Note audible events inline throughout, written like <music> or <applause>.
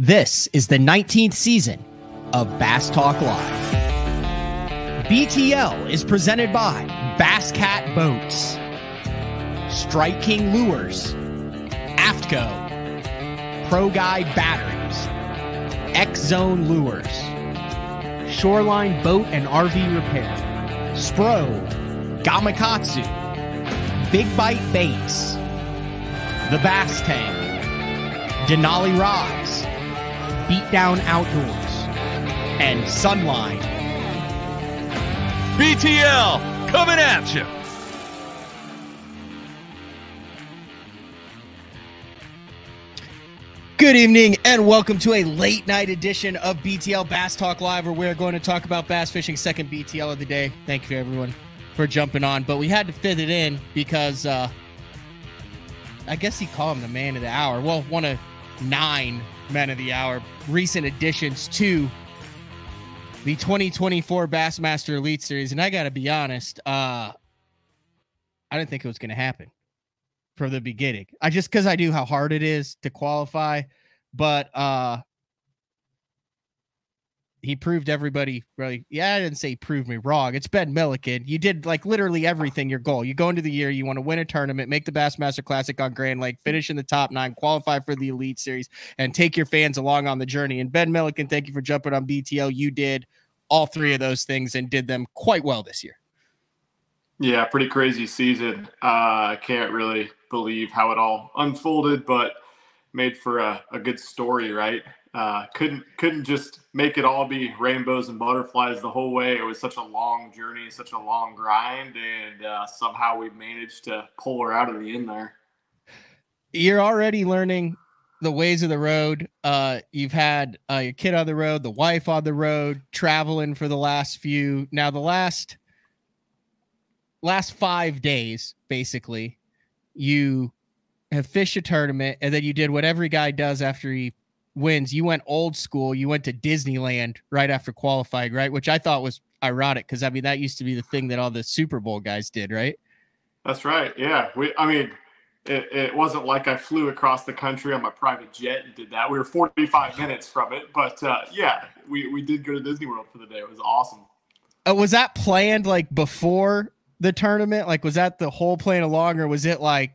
This is the 19th season of Bass Talk Live. BTL is presented by Bass Cat Boats, Strike King Lures, AFTCO, Pro Guide Batteries, X Zone Lures, Shoreline Boat and RV Repair, Spro, Gamakatsu, Big Bite Baits, The Bass Tank, Denali Rods, Beatdown Outdoors, and Sunline. BTL coming at you. Good evening and welcome to a late night edition of BTL Bass Talk Live, where we're going to talk about bass fishing second BTL of the day. Thank you everyone for jumping on, but we had to fit it in because uh I guess you call him the man of the hour. Well, one of nine men of the hour, recent additions to the 2024 Bassmaster Elite Series. And I got to be honest, uh, I didn't think it was going to happen from the beginning. I just because I knew how hard it is to qualify, but uh, he proved everybody really. Yeah, I didn't say he proved me wrong. It's Ben Milliken. You did like literally everything. Your goal. You go into the year. You want to win a tournament, make the Bassmaster Classic on Grand Lake, finish in the top nine, qualify for the Elite Series, and take your fans along on the journey. And Ben Milliken, thank you for jumping on BTL. You did all three of those things and did them quite well this year. Yeah, pretty crazy season. Uh, I can't really believe how it all unfolded, but made for a, a good story, right? Uh, couldn't couldn't just make it all be rainbows and butterflies the whole way. It was such a long journey, such a long grind, and uh, somehow we managed to pull her out of the end there. You're already learning the ways of the road. Uh, you've had uh, your kid on the road, the wife on the road, traveling for the last few. Now the last last five days, basically, you have fished a tournament, and then you did what every guy does after he wins. You went old school. You went to Disneyland right after qualifying, right? Which I thought was ironic because I mean that used to be the thing that all the Super Bowl guys did, right? That's right. Yeah. We. I mean. It, it wasn't like I flew across the country on my private jet and did that. We were 45 minutes from it, but uh, yeah, we, we did go to Disney World for the day. It was awesome. Uh, was that planned like before the tournament? Like, was that the whole plan along, or was it like,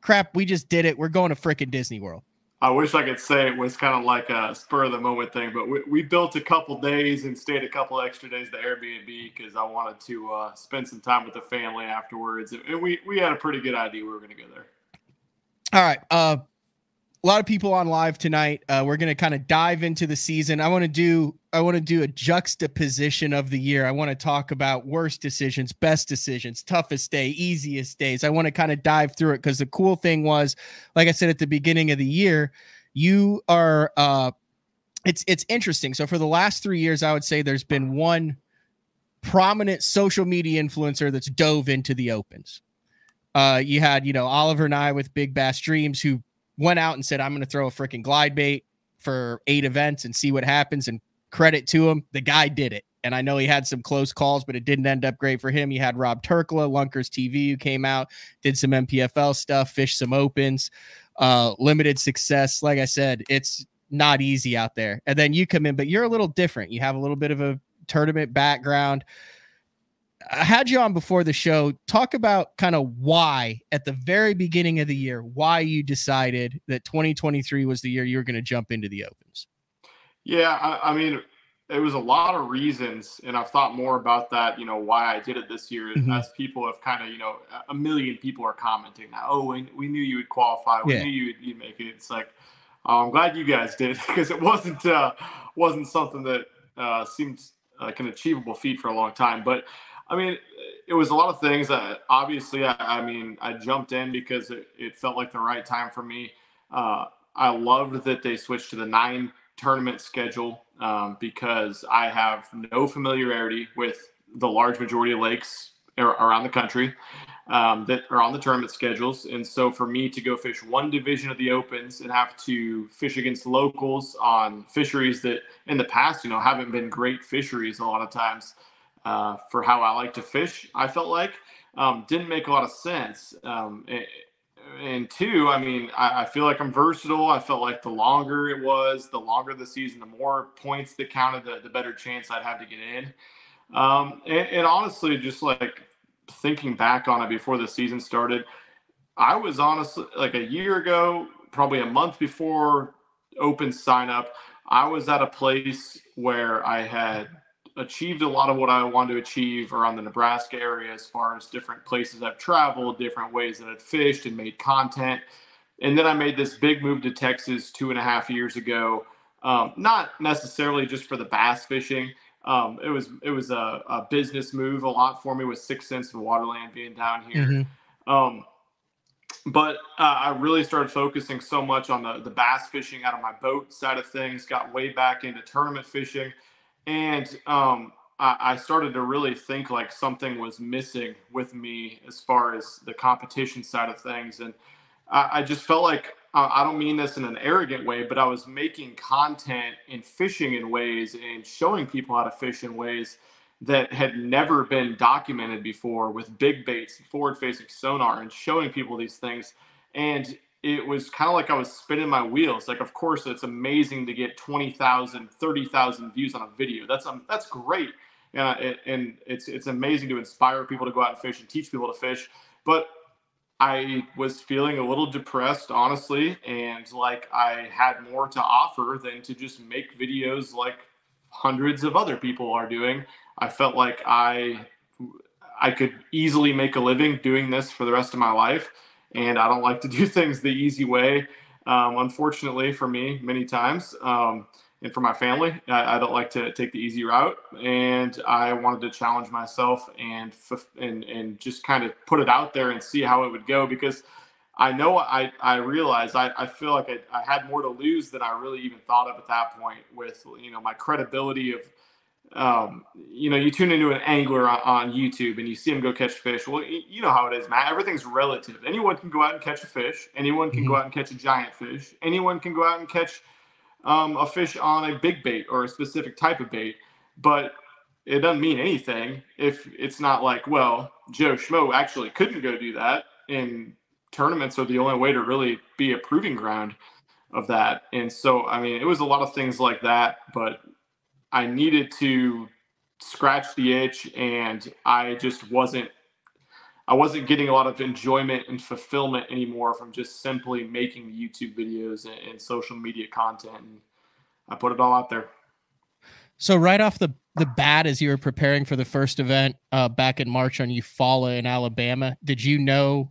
crap, we just did it. We're going to freaking Disney World. I wish I could say it was kind of like a spur of the moment thing, but we, we built a couple days and stayed a couple extra days at Airbnb because I wanted to uh, spend some time with the family afterwards. And we, we had a pretty good idea we were going to go there. All right. Uh, a lot of people on live tonight. Uh, we're going to kind of dive into the season. I want to do I want to do a juxtaposition of the year. I want to talk about worst decisions, best decisions, toughest day, easiest days. I want to kind of dive through it because the cool thing was, like I said at the beginning of the year, you are uh it's it's interesting. So for the last 3 years I would say there's been one prominent social media influencer that's dove into the opens. Uh, you had, you know, Oliver and I with Big Bass Dreams who went out and said, I'm going to throw a freaking glide bait for eight events and see what happens. And credit to him, the guy did it. And I know he had some close calls, but it didn't end up great for him. You had Rob Turkla, Lunkers TV, who came out, did some NPFL stuff, fished some opens, uh, limited success. Like I said, it's not easy out there. And then you come in, but you're a little different. You have a little bit of a tournament background. I had you on before the show. Talk about kind of why at the very beginning of the year, why you decided that 2023 was the year you were going to jump into the opens. Yeah, I, I, mean, it was a lot of reasons, and I've thought more about that. You know, why I did it this year, mm-hmm. as people have kind of, you know, a million people are commenting now. Oh, we, we knew you would qualify. We yeah. knew you'd, you'd make it. It's like, oh, I'm glad you guys did <laughs> because it wasn't uh, wasn't something that uh, seemed like an achievable feat for a long time, but I mean, it was a lot of things. That obviously, I, I mean, I jumped in because it, it, felt like the right time for me. Uh, I loved that they switched to the nine tournament schedule um, because I have no familiarity with the large majority of lakes around the country um, that are on the tournament schedules. And so for me to go fish one division of the opens and have to fish against locals on fisheries that in the past, you know, haven't been great fisheries a lot of times uh, for how I like to fish. I felt like um, didn't make a lot of sense. Um, and two, I mean, I, I, feel like I'm versatile. I felt like the longer it was, the longer the season, the more points that counted, the, the better chance I'd have to get in. Um, and, and honestly, just like thinking back on it before the season started, I was honestly like a year ago, probably a month before open sign up, I was at a place where I had achieved a lot of what I wanted to achieve around the Nebraska area as far as different places I've traveled, different ways that I've fished and made content. And then I made this big move to Texas two and a half years ago. Um, not necessarily just for the bass fishing. Um, it was it was a, a, business move a lot for me with 6th Sense and Waterland being down here. Mm-hmm. Um, but uh, I really started focusing so much on the, the bass fishing out of my boat side of things, got way back into tournament fishing. And um, I, I, started to really think like something was missing with me as far as the competition side of things. And I, I just felt like uh, I don't mean this in an arrogant way, but I was making content and fishing in ways and showing people how to fish in ways that had never been documented before with big baits, forward facing sonar, and showing people these things. And it was kind of like I was spinning my wheels. Like, of course, it's amazing to get 20,000, 30,000 views on a video. That's um, that's great. Uh, and it's it's amazing to inspire people to go out and fish and teach people to fish. But I was feeling a little depressed, honestly, and like I had more to offer than to just make videos like hundreds of other people are doing. I felt like I I could easily make a living doing this for the rest of my life and I don't like to do <laughs> things the easy way. Um, unfortunately for me, many times, um, and for my family, I, I, don't like to take the easy route. And I wanted to challenge myself and and and just kind of put it out there and see how it would go because I know I I realized I, I feel like I, I had more to lose than I really even thought of at that point with you know my credibility of um, you know, you tune into an angler on, on, YouTube and you see him go catch fish. Well, you know how it is, Matt. Everything's relative. Anyone can go out and catch a fish. Anyone can mm-hmm. go out and catch a giant fish. Anyone can go out and catch um, a fish on a big bait or a specific type of bait. But it doesn't mean anything if it's not like, well, Joe Schmo actually couldn't go do that. And tournaments are the only way to really be a proving ground of that. And so, I mean, it was a lot of things like that. But I needed to scratch the itch, and I just wasn't. I wasn't getting a lot of enjoyment and fulfillment anymore from just simply making YouTube videos and, and social media content. And I put it all out there. So right off the the bat, as you were preparing for the first event uh, back in March on Eufaula in Alabama, did you know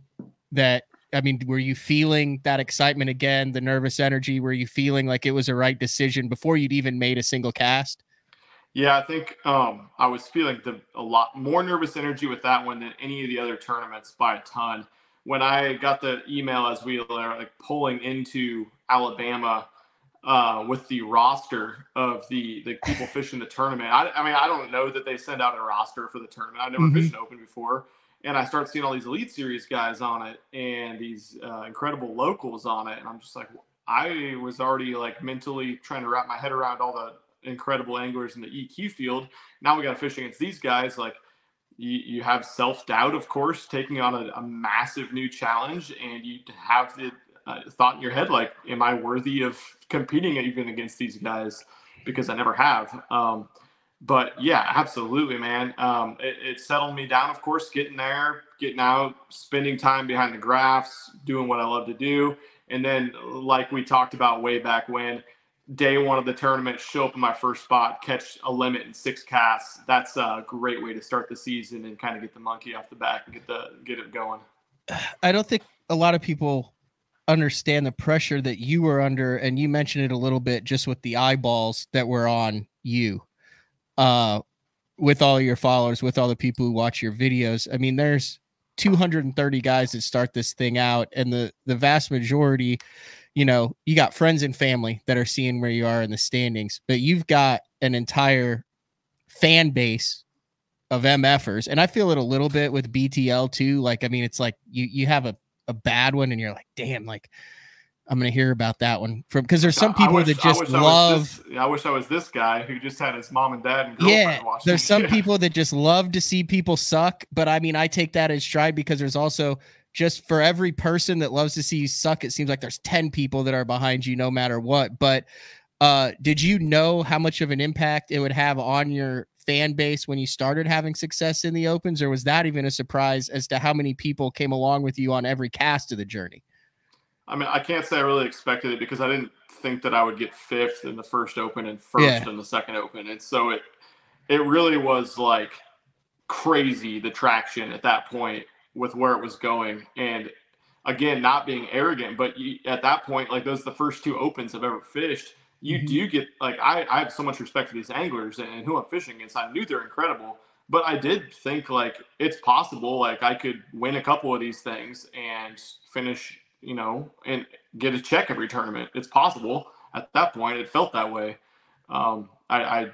that? I mean, were you feeling that excitement again, the nervous energy? Were you feeling like it was a right decision before you'd even made a single cast? Yeah, I think um, I was feeling the, a lot more nervous energy with that one than any of the other tournaments by a ton. When I got the email as we were like pulling into Alabama uh, with the roster of the the people fishing the tournament, I, I, mean, I don't know that they send out a roster for the tournament. I've never mm-hmm. fished open before, and I start seeing all these Elite Series guys on it and these uh, incredible locals on it, and I'm just like, I was already like mentally trying to wrap my head around all the incredible anglers in the EQ field. Now we got to fish against these guys. Like you, you have self doubt, of course, taking on a, a, massive new challenge, and you have the uh, thought in your head like, "Am I worthy of competing even against these guys?" Because I never have. Um, but yeah, absolutely, man. Um, it, it, settled me down, of course, getting there, getting out, spending time behind the graphs, doing what I love to do. And then, like we talked about way back when, day one of the tournament, show up in my first spot, catch a limit in six casts. That's a great way to start the season and kind of get the monkey off the back and get the get it going. I don't think a lot of people understand the pressure that you were under, and you mentioned it a little bit just with the eyeballs that were on you. Uh with all your followers, with all the people who watch your videos. I mean, there's 230 guys that start this thing out, and the the vast majority you know, you got friends and family that are seeing where you are in the standings, but you've got an entire fan base of MFers. And I feel it a little bit with BTL too. Like, I mean, it's like you you have a, a bad one and you're like, damn, like I'm gonna hear about that one from because there's some people wish, that just I love. I, this, I, wish I was this guy who just had his mom and dad and yeah. There's some <laughs> people that just love to see people suck, but I mean, I take that as stride because there's also just for every person that loves to see you suck, it seems like there's 10 people that are behind you no matter what. But uh, did you know how much of an impact it would have on your fan base when you started having success in the opens, or was that even a surprise as to how many people came along with you on every cast of the journey? I mean, I can't say I really expected it because I didn't think that I would get fifth in the first open and first yeah. in the second open. And so it it really was like crazy the traction at that point with where it was going. And again, not being arrogant, but you, at that point, like those are the first two opens I've ever fished. You mm-hmm. do get like I, I have so much respect for these anglers and, and who I'm fishing against. I knew they're incredible, but I did think like it's possible like I could win a couple of these things and finish, you know, and get a check every tournament. It's possible. At that point, it felt that way. Um, I, I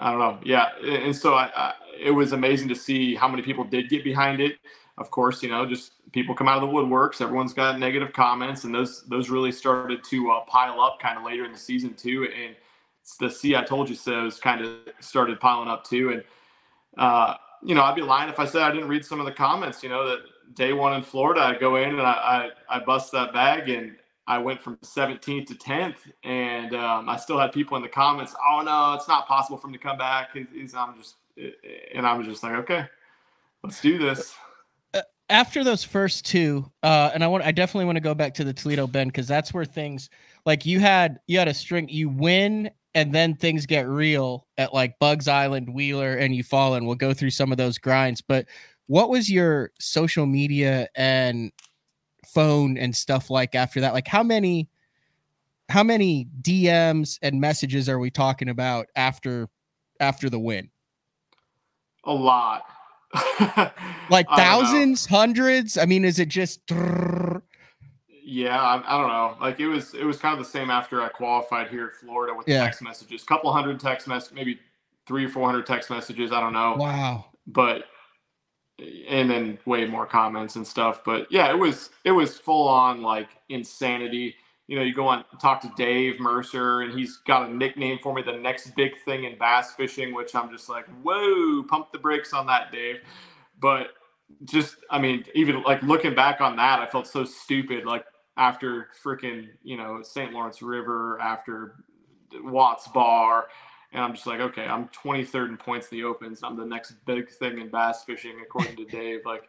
I don't know. Yeah, and so I, I, it was amazing to see how many people did get behind it. Of course, you know, just people come out of the woodworks. Everyone's got negative comments, and those those really started to uh, pile up kind of later in the season too. And the "see I told you so's" kind of started piling up too. And uh, you know, I'd be lying if I said I didn't read some of the comments. You know, that day one in Florida, I go in and I I, I bust that bag and I went from 17th to 10th, and um, I still had people in the comments. Oh no, it's not possible for him to come back. He's, I'm just, and I was just like, okay, let's do this. After those first two, uh, and I want, I definitely want to go back to the Toledo Bend because that's where things like you had, you had a string, you win, and then things get real at like Bugs Island, Wheeler, and you fall, and we'll go through some of those grinds. But what was your social media and phone and stuff like after that like how many how many dms and messages are we talking about after after the win a lot <laughs> like thousands hundreds? I mean is it just yeah I, I, don't know. Like it was it was kind of the same after i qualified here at florida with yeah. text messages. Couple hundred text messages maybe three or four hundred text messages i don't know. Wow. But and then way more comments and stuff. But yeah, it was it was full on like insanity. You know, you go on and talk to Dave Mercer, and he's got a nickname for me, the next big thing in bass fishing, which I'm just like, whoa, pump the brakes on that, Dave. But just, I mean, even like looking back on that, I felt so stupid. Like after freaking, you know, St. Lawrence River, after Watts Bar, and I'm just like, okay, I'm 23rd in points in the opens. I'm the next big thing in bass fishing, according to <laughs> Dave. Like,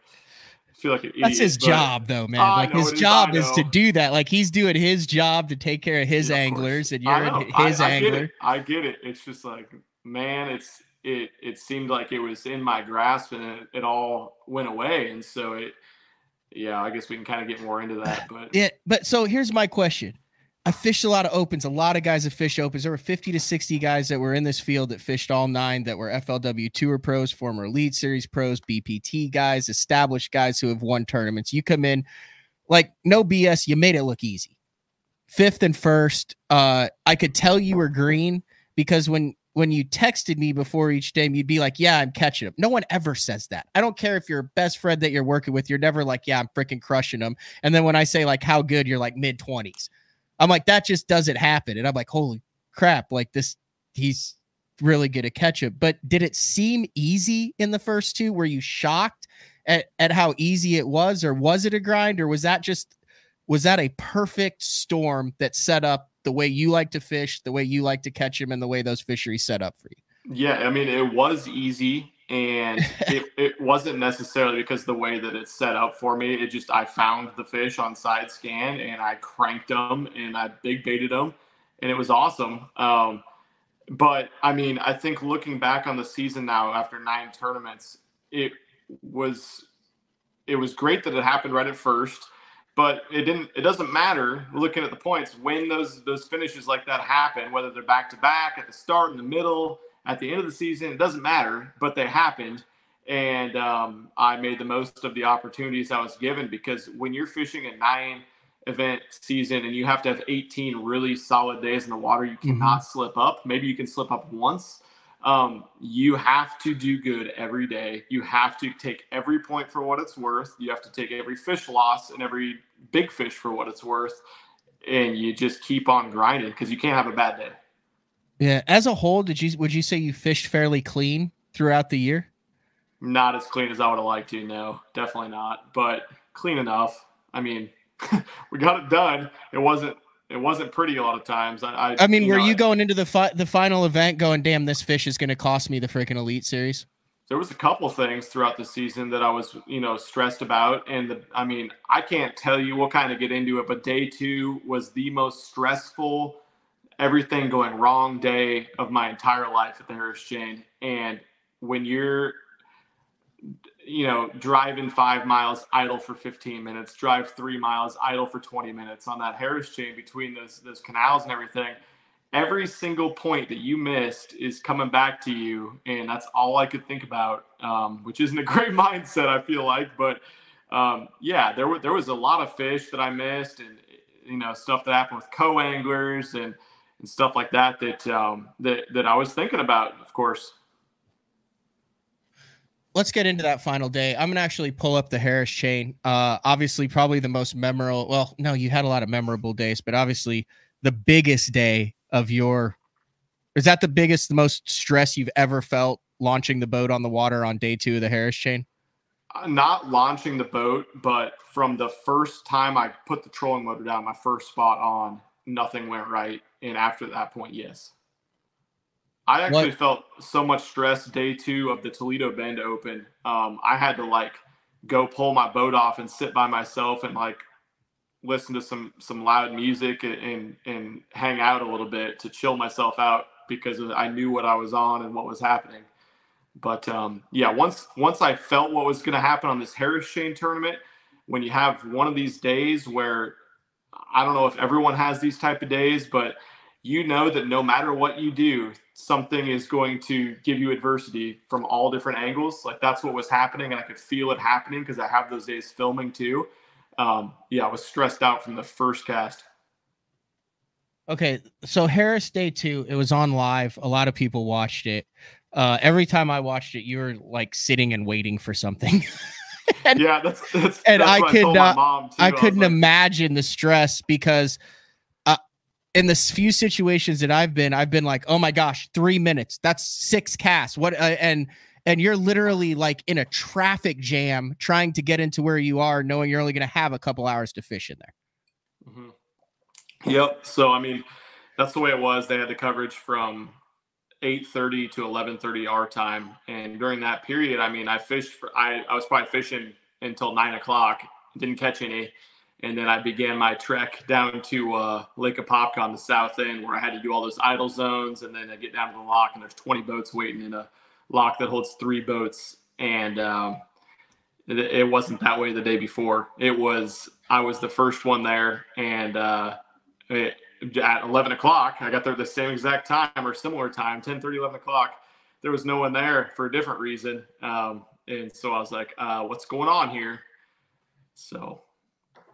feel like an idiot. That's his job, though, man. I like his job is, is, to do that. Like he's doing his job to take care of his yeah, anglers, and you're his I, I angler. Get. I get it. It's just like, man, it's it. It seemed like it was in my grasp, and it, it all went away. And so it, yeah, I guess we can kind of get more into that. <sighs> But yeah, but so here's my question I fished a lot of opens. A lot of guys have fished opens. There were 50 to 60 guys that were in this field that fished all nine that were FLW Tour pros, former Elite Series pros, BPT guys, established guys who have won tournaments. You come in like no BS, you made it look easy. Fifth and first. Uh, I could tell you were green because when when you texted me before each game, you'd be like, Yeah, I'm catching them. No one ever says that. I don't care if you're a best friend that you're working with, you're never like, Yeah, I'm freaking crushing them. And then when I say like how good, you're like mid 20s. I'm like, that just doesn't happen. And I'm like, holy crap, like this, he's really good at catch it. But did it seem easy in the first two? Were you shocked at, at how easy it was, or was it a grind, or was that just was that a perfect storm that set up the way you like to fish, the way you like to catch them, and the way those fisheries set up for you? Yeah, I mean, it was easy and <laughs> it, it wasn't necessarily because the way that it's set up for me. It just I found the fish on side scan and I cranked them and I big baited them, and it was awesome. Um, but I mean, I think looking back on the season now after nine tournaments, it was it was great that it happened right at first but it didn't it doesn't matter looking at the points when those those finishes like that happen whether they're back to back at the start in the middle at the end of the season. It doesn't matter, but they happened. And um, I made the most of the opportunities I was given because when you're fishing a nine event season and you have to have 18 really solid days in the water, you cannot mm-hmm. slip up. Maybe you can slip up once. Um, you have to do good every day. You have to take every point for what it's worth. You have to take every fish loss and every big fish for what it's worth. And you just keep on grinding because you can't have a bad day. Yeah. As a whole, did you would you say you fished fairly clean throughout the year? Not as clean as I would have liked to. No, definitely not. But clean enough. I mean, <laughs> we got it done. It wasn't. It wasn't pretty a lot of times. I. I, I mean, were know, you going into the fi- the final event going, "Damn, this fish is going to cost me the freaking elite series"? there was a couple things throughout the season that I was, you know, stressed about. And the, I mean, I can't tell you, we'll kind of get into it, but day two was the most stressful, everything going wrong day of my entire life at the Harris Chain. And when you're, you know, driving five miles, idle for 15 minutes, drive three miles, idle for 20 minutes on that Harris Chain between those those canals and everything every single point that you missed is coming back to you and that's all i could think about um, which isn't a <laughs> great mindset i feel like but um, yeah there, were, there was a lot of fish that i missed and you know stuff that happened with co-anglers and, and stuff like that that, um, that that i was thinking about of course let's get into that final day. I'm gonna actually pull up the Harris chain. Uh, obviously, probably the most memorable. Well, no, you had a lot of memorable days, but obviously the biggest day of your. Is that the biggest, the most stress you've ever felt launching the boat on the water on day two of the Harris chain? Uh, not launching the boat, but from the first time I put the trolling motor down, my first spot on, nothing went right. And after that point, yes. I actually What- felt so much stress day two of the Toledo Bend Open. Um, I had to like go pull my boat off and sit by myself and like listen to some some loud music and and, and hang out a little bit to chill myself out because I knew what I was on and what was happening. But um, yeah, once once I felt what was going to happen on this Harris Chain tournament, when you have one of these days where I don't know if everyone has these type of days, but you know that no matter what you do, something is going to give you adversity from all different angles. Like that's what was happening, and I could feel it happening because I have those days filming too. Um, yeah, I was stressed out from the first cast. Okay, so Harris Day two, it was on live. A lot of people watched it. Uh, every time I watched it, you were like sitting and waiting for something. <laughs> <laughs> And- yeah, that's that's and that's I could not- my mom too. I couldn't like, imagine the stress because uh, in the few situations that I've been, I've been like, oh my gosh, three minutes. That's six casts. What? Uh, and and you're literally like in a traffic jam trying to get into where you are, knowing you're only going to have a couple hours to fish in there. Mhm. Yep. So I mean, that's the way it was. They had the coverage from 8:30 to 11:30 our time, and during that period, I mean, I fished for I I was probably fishing until nine o'clock. Didn't catch any, and then I began my trek down to uh, Lake Apopka on the south end, where I had to do all those idle zones, and then I get down to the lock, and there's 20 boats waiting in a lock that holds three boats, and um, it, it wasn't that way the day before. It was I was the first one there, and uh, it, at 11 o'clock, I got there at the same exact time or similar time, 10 30, 11 o'clock. There was no one there for a different reason. Um, and so I was like, uh, what's going on here? So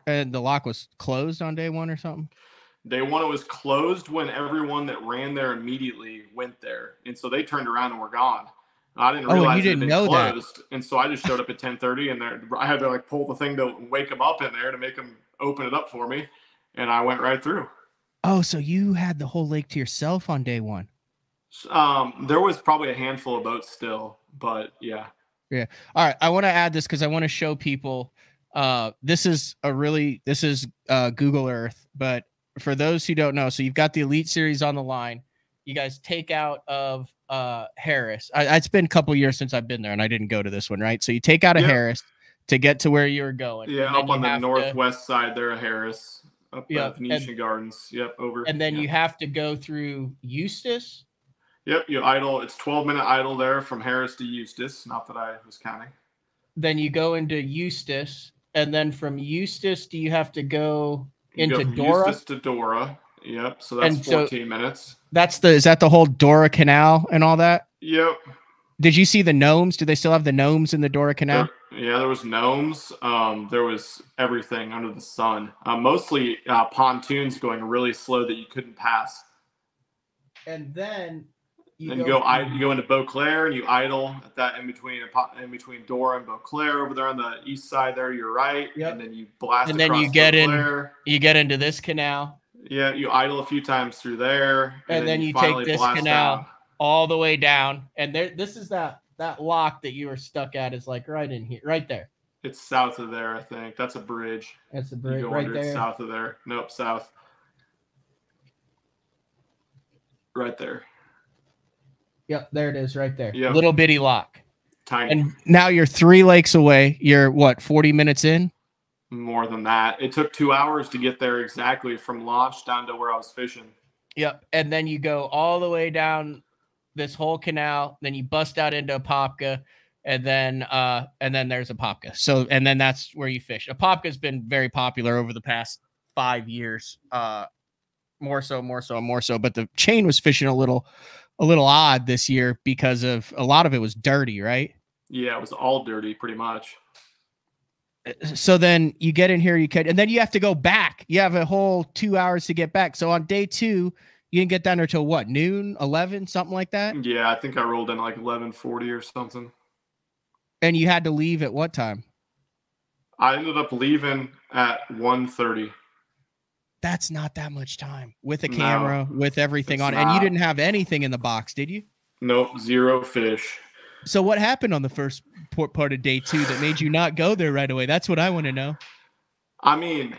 And the lock was closed on day one or something. day one, it was closed when everyone that ran there immediately went there. And so they turned around and were gone. I didn't Oh, you realize it had didn't know that. closed. And so I just showed up at 1030 and there, I had to like pull the thing to wake them up in there to make them open it up for me. And I went right through. Oh, so you had the whole lake to yourself on day one. Um, there was probably a handful of boats still, but yeah. Yeah. All right, I want to add this because I want to show people. Uh, this is a really this is uh, Google Earth, but for those who don't know, so you've got the Elite Series on the line. You guys take out of uh, Harris. I, it's been a couple years since I've been there, and I didn't go to this one, right? So you take out of Yeah. Harris to get to where you were going. Yeah, up on the have to- northwest side there of Harris, up uh, Yeah, at Venetian Gardens. Yep, over. and then yeah. you have to go through Eustis. Yep, you idle. It's 12 minute idle there from Harris to Eustis. Not that I was counting. Then you go into Eustis, and then from Eustis, do you have to go You into go from Dora? Eustis to Dora. Yep, so that's And so- 14 minutes. That's the is that the whole Dora Canal and all that? Yep. Did you see the gnomes? Do they still have the gnomes in the Dora Canal? There- yeah, there was gnomes. Um, there was everything under the sun. Uh, mostly uh, pontoons going really slow that you couldn't pass. And then you then you go, I, you go into Beauclair and you idle at that in between in between Dora and Beauclair over there on the east side there. You're right. Yep. And then you blast. And then you across get in- you get into this canal Yeah, you idle a few times through there, And then you take this canal. down. all the way down, and there. This is that that lock that you were stuck at is like right in here, right there. It's south of there, I think. That's a bridge. That's You bridge right there. south of there. Nope, south. Right there. Yep, there it is, right there. Yep. Little bitty lock. Tiny. And now you're three lakes away. You're what, 40 minutes in? More than that. It took two hours to get there exactly from launch down to where I was fishing. Yep. And then you go all the way down this whole canal, then you bust out into Apopka, and then uh and then there's Apopka. So and then that's where you fish. Apopka's been very popular over the past five years. Uh more so, more so, more so. But the chain was fishing a little a little odd this year because of a lot of it was dirty, right? Yeah, it was all dirty pretty much. so then you get in here, you can, and then you have to go back. You have a whole two hours to get back. So on day two, you didn't get down there till what noon, eleven, something like that, Yeah, I think I rolled in like eleven forty or something. and you had to leave at what time? I ended up leaving at 1.30. That's not that much time with a No, camera, with everything on, and you didn't have anything in the box, did you? Nope, zero fish. So what happened on the first part of day two that made you not go there right away? That's what I want to know. I mean,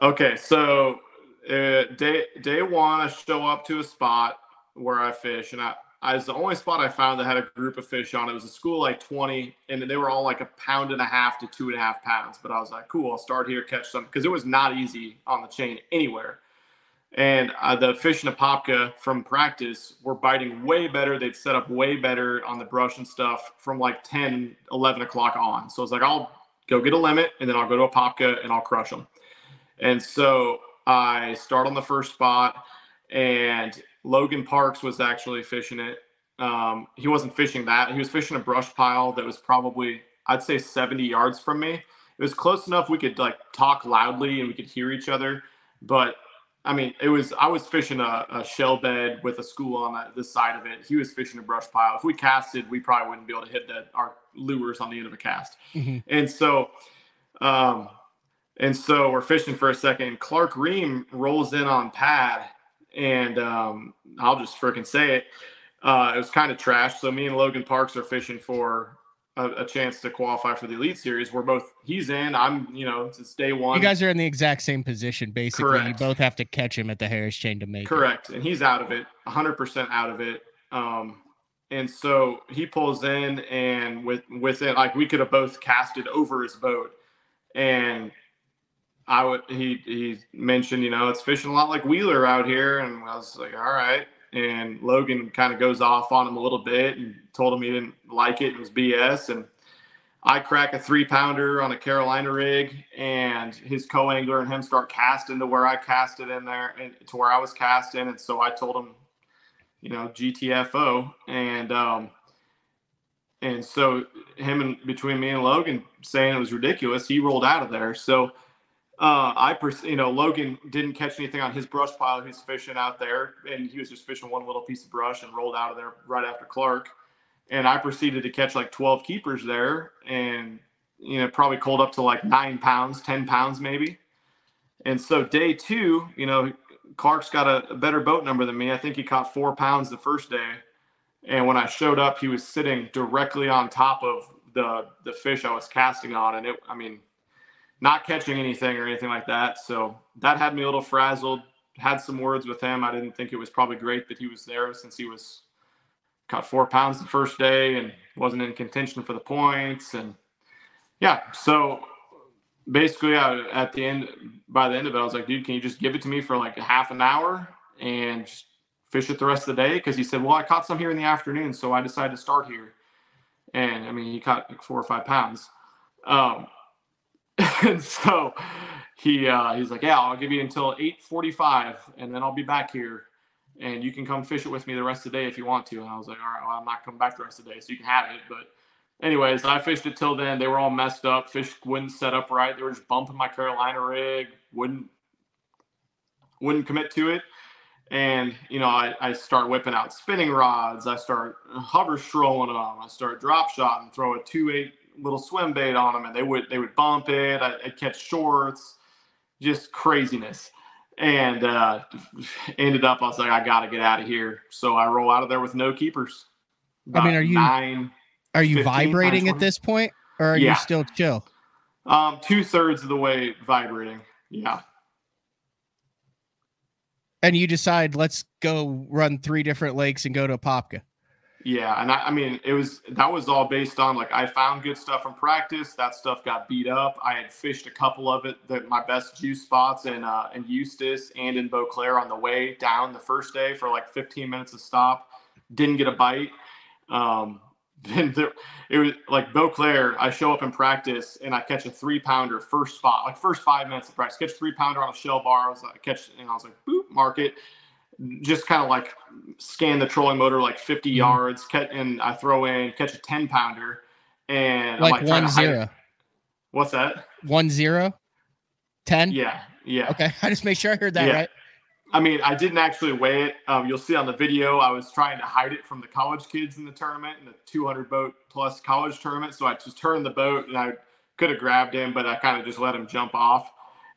okay, so uh, day day one, I show up to a spot where I fish, and I, I was the only spot I found that had a group of fish on. It was a school like twenty, and they were all like a pound and a half to two and a half pounds. But I was like, cool, I'll start here, catch some, because it was not easy on the chain anywhere. And uh, the fish in Apopka from practice were biting way better. They'd set up way better on the brush and stuff from like 10, 11 o'clock on. So I was like, I'll go get a limit and then I'll go to Apopka and I'll crush them. And so I start on the first spot and Logan Parks was actually fishing it. Um, he wasn't fishing that. He was fishing a brush pile that was probably, I'd say 70 yards from me. It was close enough we could like talk loudly and we could hear each other. But I mean, it was I was fishing a, a shell bed with a school on the, the side of it. He was fishing a brush pile. If we casted, we probably wouldn't be able to hit that our lures on the end of a cast. Mhm. And so, um, and so we're fishing for a second. Clark Reehm rolls in on pad, and um, I'll just freaking say it. Uh, it was kind of trash. So me and Logan Parks are fishing for a, a chance to qualify for the Elite Series. We're both he's in. I'm you know it's day one. You guys are in the exact same position, basically. Correct. You both have to catch him at the Harris chain to make it. Correct. And he's out of it, 100% out of it. Um, and so he pulls in, and with with it, like we could have both casted over his boat. And I would he he mentioned, you know, it's fishing a lot like Wheeler out here, and I was like, all right. And Logan kind of goes off on him a little bit and told him he didn't like it. It was BS. And I crack a three pounder on a Carolina rig, and his co angler and him start casting to where I casted in there and to where I was casting. And so I told him, you know, GTFO. And, um, and so him and between me and Logan saying it was ridiculous, he rolled out of there. So, uh, I, pers- you know, Logan didn't catch anything on his brush pile. He's fishing out there, and he was just fishing one little piece of brush and rolled out of there right after Clark. And I proceeded to catch like 12 keepers there, and you know, probably cold up to like nine pounds, 10 pounds maybe. And so day two, you know, Clark's got a, a better boat number than me. I think he caught four pounds the first day. And when I showed up, he was sitting directly on top of the the fish I was casting on, and it, I mean, not catching anything or anything like that. So that had me a little frazzled. Had some words with him. I didn't think it was probably great that he was there since he was caught four pounds the first day and wasn't in contention for the points. And yeah, so basically, I, at the end, by the end of it, I was like, dude, can you just give it to me for like a half an hour and fish it the rest of the day? Because he said, well, I caught some here in the afternoon, so I decided to start here. And I mean, he caught like four or five pounds. Um, and <laughs> so he uh, he's like, yeah, I'll give you until 8:45, and then I'll be back here, and you can come fish it with me the rest of the day if you want to. And I was like, all right, well, I'm not coming back the rest of the day, so you can have it. But anyways, I fished it till then. They were all messed up. Fish wouldn't set up right. They were just bumping my Carolina rig. Wouldn't wouldn't commit to it. And you know, I, I start whipping out spinning rods. I start hover strolling them. I start drop shot and throw a two eight little swim bait on them, and they would they would bump it. I, I'd catch shorts, just craziness. And uh, ended up, I was like, I got to get out of here. So I roll out of there with no keepers. I mean, are you nine? Are you 15, vibrating at this point, or are Yeah. you still chill? Um, two thirds of the way vibrating. Yeah. And you decide, let's go run three different lakes and go to Popka. Yeah, and I, I mean, it was that was all based on like I found good stuff from practice. That stuff got beat up. I had fished a couple of it, that my best juice spots in uh, in Eustis and in Beauclair on the way down the first day for like 15 minutes of stop. Didn't get a bite. Um, <laughs> then there, it was like Beauclair. I show up in practice and I catch a three pounder first spot, like first five minutes of practice. Catch three pounder on a shell bar. I was like, catch, and I was like, boop, mark it just kind of like scan the trolling motor like 50 Mhm. yards, cat, and I throw in catch a 10 pounder, and Like, I'm like trying one it. What's that? One zero? Ten? Yeah, yeah. Okay. <laughs> I just make sure I heard that Yeah. right. I mean, I didn't actually weigh it. Um, you'll see on the video, I was trying to hide it from the college kids in the tournament, in the 200 boat plus college tournament. So I just turned the boat, and I could have grabbed him, but I kind of just let him jump off.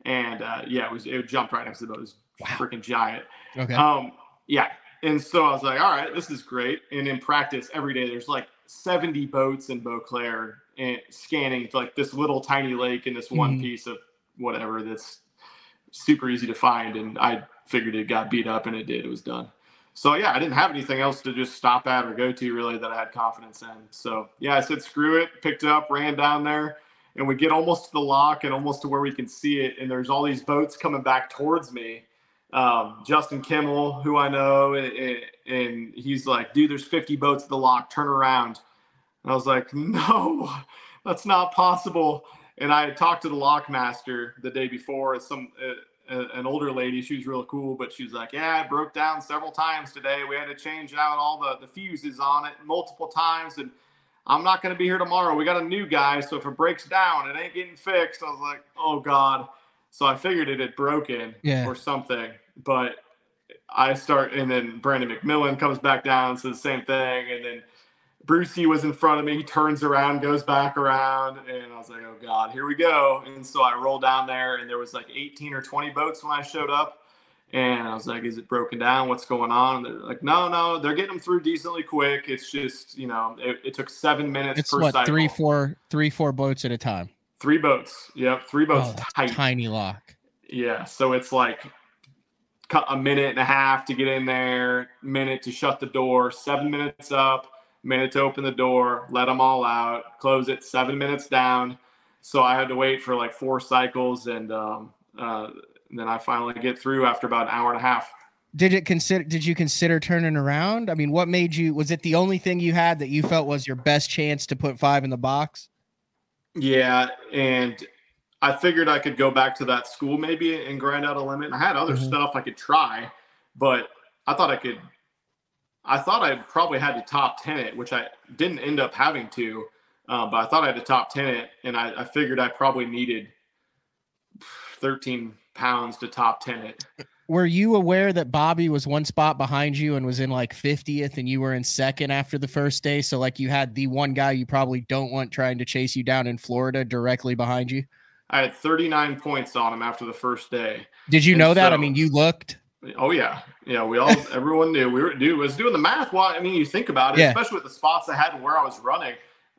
And uh, yeah, it was it jumped right next to the boat. It was Wow. freaking giant. Okay. Um, yeah. And so I was like, all right, this is great. And in practice every day, there's like 70 boats in Beauclair and scanning like this little tiny lake in this one Mhm. piece of whatever that's super easy to find. And I figured it got beat up and it did. It was done. So yeah, I didn't have anything else to just stop at or go to really that I had confidence in. So yeah, I said screw it, picked it up, ran down there, and we get almost to the lock and almost to where we can see it. And there's all these boats coming back towards me um, Justin Kimmel, who I know, and, and he's like, dude, there's 50 boats at the lock, turn around. And I was like, <laughs> no, that's not possible. And I had talked to the lock master the day before, as some uh, uh, an older lady. She was real cool, but she was like, yeah, it broke down several times today. We had to change out all the, the fuses on it multiple times. And I'm not going to be here tomorrow. We got a new guy. So if it breaks down, it ain't getting fixed. I was like, oh God. So I figured it had broken Yeah. or something. But I start, and then Brandon McMillan comes back down, says the same thing. And then Brucey was in front of me. He turns around, goes back around, and I was like, oh God, here we go. And so I rolled down there, and there was like 18 or 20 boats when I showed up. And I was like, is it broken down? What's going on? And they're like, no, no, they're getting them through decently quick. It's just, you know, it, it took seven minutes It's per what, cycle. three, four, three, four boats at a time. Three boats. Yep, three boats Oh, tight. tiny lock. Yeah, so it's like cut a minute and a half to get in there, minute to shut the door, seven minutes up, minute to open the door, let them all out, close it, seven minutes down. So I had to wait for like four cycles, and um, uh, then I finally get through after about an hour and a half. Did it consider did you consider turning around? I mean, what made you was it the only thing you had that you felt was your best chance to put five in the box? Yeah, and I figured I could go back to that school maybe and grind out a limit. I had other Mhm. stuff I could try, but I thought I could. I thought I probably had to top ten it, which I didn't end up having to, uh, but I thought I had to top ten it, and I, I figured I probably needed thirteen pounds to top ten it. Were you aware that Bobby was one spot behind you and was in like 50th and you were in second after the first day? So like you had the one guy you probably don't want trying to chase you down in Florida directly behind you. I had thirty nine points on him after the first day. Did you And know that? I mean, you looked. Oh yeah, yeah. We all, <laughs> everyone knew we were. Dude was doing the math. Why? I mean, you think about it, Yeah. especially with the spots I had and where I was running.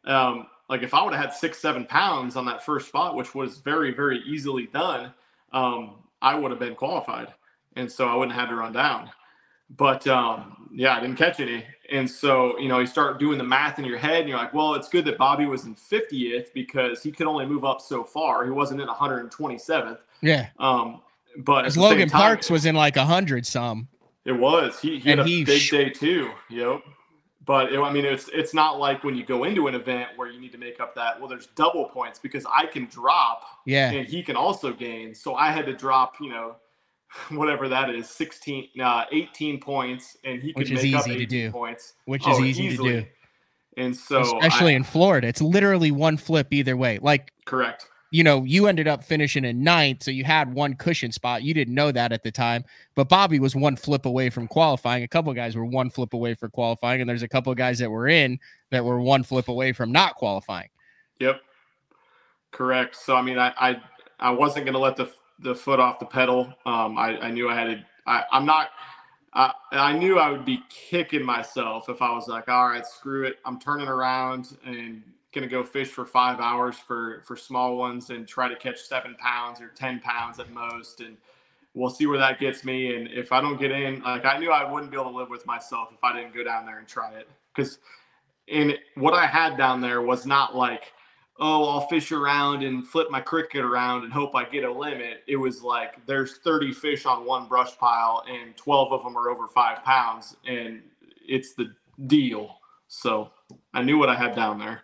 Um, like if I would have had six, seven pounds on that first spot, which was very, very easily done, um, I would have been qualified, and so I wouldn't have had to run down. But um, yeah, I didn't catch any, and so you know, you start doing the math in your head, and you're like, well, it's good that Bobby was in 50th because he could only move up so far. He wasn't in 127th. Yeah. Um, but at Because the same Logan time- Parks was in like hundred some. it was. He, he had a he big sh- day too. Yep. But it, I mean, it's it's not like when you go into an event where you need to make up that. Well, there's double points because I can drop Yeah. and he can also gain. So I had to drop, you know, <laughs> whatever that is, 16, uh, 18 points, and he could Which is make up easy to do. points, Which is Oh, easy easily. to do. And so, Especially I, in Florida. It's literally one flip either way. Like, correct. you know, you ended up finishing in ninth, so you had one cushion spot. You didn't know that at the time, but Bobby was one flip away from qualifying. A couple guys were one flip away for qualifying, and there's a couple of guys that were in that were one flip away from not qualifying. Yep. Correct. So I mean, I I, I wasn't going to let the the foot off the pedal. Um, I, I knew I had to. I, I'm not. I, I knew I would be kicking myself if I was like, all right, screw it. I'm turning around and gonna go fish for five hours for for small ones and try to catch seven pounds or ten pounds at most, and we'll see where that gets me. And if I don't get in, like I knew I wouldn't be able to live with myself if I didn't go down there and try it. Because in what I had down there was not like oh, I'll fish around and flip my cricket around and hope I get a limit. It was like there's 30 fish on one brush pile and 12 of them are over five pounds, and it's the deal. So I knew what I had down there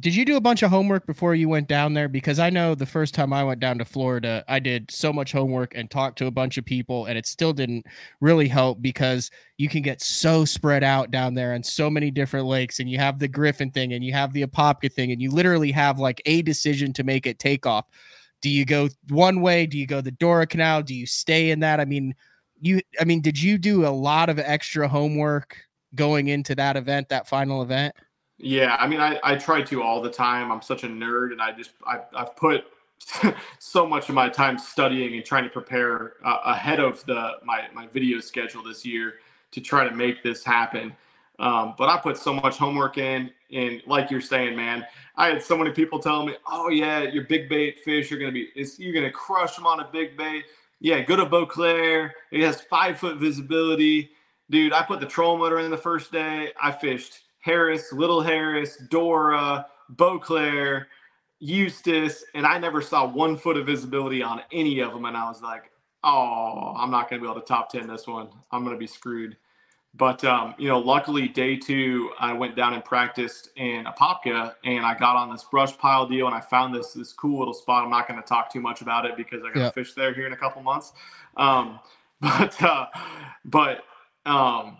did you do a bunch of homework before you went down there? Because I know the first time I went down to Florida, I did so much homework and talked to a bunch of people, and it still didn't really help because you can get so spread out down there and so many different lakes, and you have the Griffin thing, and you have the Apopka thing, and you literally have like a decision to make it take off. Do you go one way? Do you go the Dora Canal? Do you stay in that? I mean, you, I mean, did you do a lot of extra homework going into that event, that final event? Yeah, I mean, I, I try to all the time. I'm such a nerd, and I just I, I've put <laughs> so much of my time studying and trying to prepare uh, ahead of the my my video schedule this year to try to make this happen. Um, but I put so much homework in, and like you're saying, man, I had so many people telling me, "Oh yeah, your big bait fish you're gonna be, you're gonna crush them on a big bait." Yeah, go to Beauclair. It has five foot visibility, dude. I put the troll motor in the first day. I fished Harris, Little Harris, Dora, Beauclair, Eustis, and I never saw one foot of visibility on any of them. And I was like, oh, I'm not going to be able to top 10 this one. I'm going to be screwed. But, um, you know, luckily, day two, I went down and practiced in Apopka and I got on this brush pile deal and I found this this cool little spot. I'm not going to talk too much about it because I got to fish there here in a couple months. Um, <laughs> but, uh, but, um,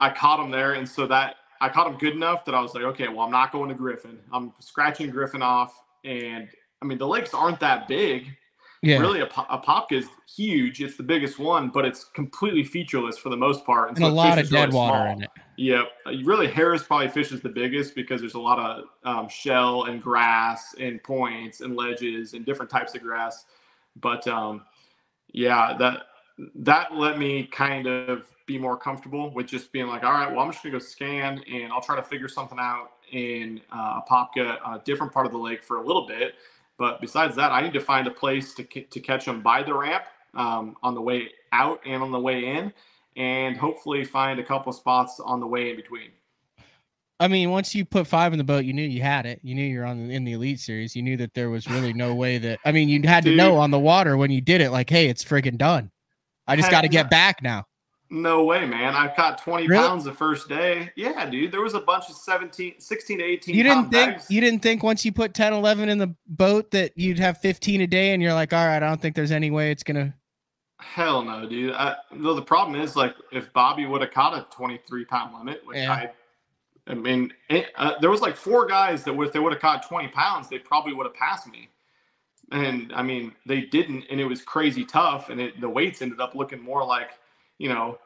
I caught him there, and so that I caught him good enough that I was like, okay, well, I'm not going to Griffin. I'm scratching Griffin off, and I mean the lakes aren't that big. Yeah. Really, a, Apopka is huge. It's the biggest one, but it's completely featureless for the most part. And, and so a lot of dead really water small. in it. Yep. Really, Harris probably fishes the biggest because there's a lot of um, shell and grass and points and ledges and different types of grass. But um, yeah, that that let me kind of be more comfortable with just being like, all right, well, I'm just gonna go scan and I'll try to figure something out in uh, Apopka a different part of the lake for a little bit. But besides that, I need to find a place to, to catch them by the ramp um, on the way out and on the way in, and hopefully find a couple spots on the way in between. I mean, once you put five in the boat, you knew you had it. You knew you're on the, in the elite series. You knew that there was really no way that. I mean, you had Dude, to know on the water when you did it, like, hey, it's friggin' done. I just got to get back now. No way, man. I caught 20 really? pounds the first day. Yeah, dude. There was a bunch of 17, 16 to 18 You didn't think bags. you didn't think once you put 10, 11 in the boat that you'd have 15 a day and you're like, all right, I don't think there's any way it's gonna Hell no, dude. I, though the problem is like if Bobby would have caught a 23 pound limit, which yeah. I I mean, it, uh, there was like four guys that if they would have caught 20 pounds, they probably would have passed me. And I mean, they didn't, and it was crazy tough. And it, the weights ended up looking more like you know,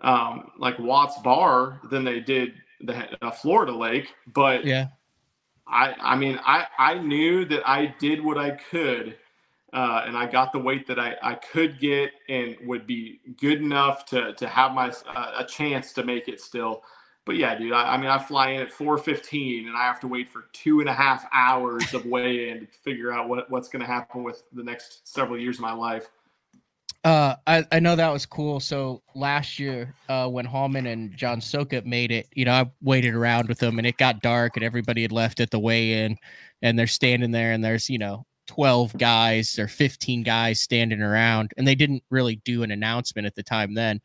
um, like Watts Bar than they did the uh, Florida Lake. But yeah, I I mean I I knew that I did what I could. Uh, and I got the weight that I, I could get and would be good enough to to have my uh, a chance to make it still. But yeah, dude, I, I, mean, I fly in at 4:15 and I have to wait for two and a half hours of weigh in to figure out what, what's going to happen with the next several years of my life. Uh, I, I know that was cool. So last year, uh, when Hallman and John Soukup made it, you know, I waited around with them and it got dark and everybody had left at the weigh in and they're standing there and there's, you know, 12 guys or 15 guys standing around and they didn't really do an announcement at the time then.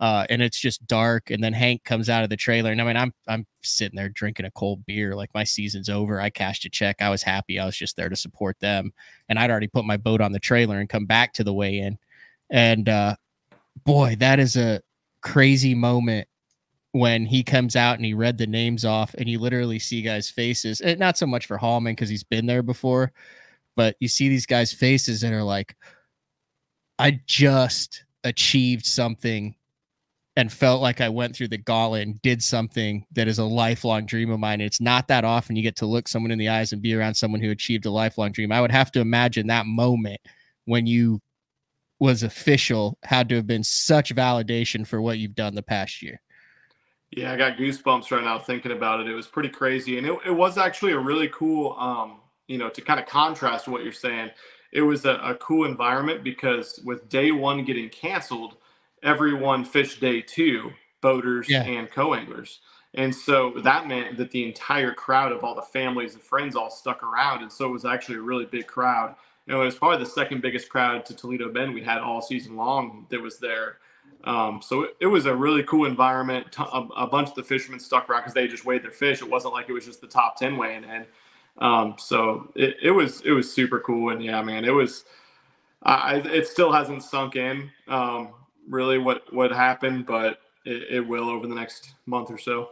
Uh, and it's just dark. And then Hank comes out of the trailer, and I mean, I'm I'm sitting there drinking a cold beer, like my season's over. I cashed a check. I was happy. I was just there to support them, and I'd already put my boat on the trailer and come back to the weigh in. And uh, boy, that is a crazy moment when he comes out and he read the names off and you literally see guys' faces. And not so much for Hallman because he's been there before, but you see these guys' faces and are like, I just achieved something and felt like I went through the gauntlet and did something that is a lifelong dream of mine. It's not that often you get to look someone in the eyes and be around someone who achieved a lifelong dream. I would have to imagine that moment when you was official had to have been such validation for what you've done the past year. Yeah, I got goosebumps right now thinking about it. It was pretty crazy. And it, it was actually a really cool, um, you know, to kind of contrast what you're saying. It was a, a cool environment because with day one getting canceled, everyone fished day two, boaters yeah. and co anglers. And so that meant that the entire crowd of all the families and friends all stuck around. And so it was actually a really big crowd. Know, it was probably the second biggest crowd to Toledo Bend we had all season long that was there. Um, so it, it, was a really cool environment. A, bunch of the fishermen stuck around because they just weighed their fish. It wasn't like it was just the top 10 weighing in. Um, so it, it was, it was super cool. And yeah, man, it was, I, it still hasn't sunk in, um, really what, what happened, but it, it will over the next month or so.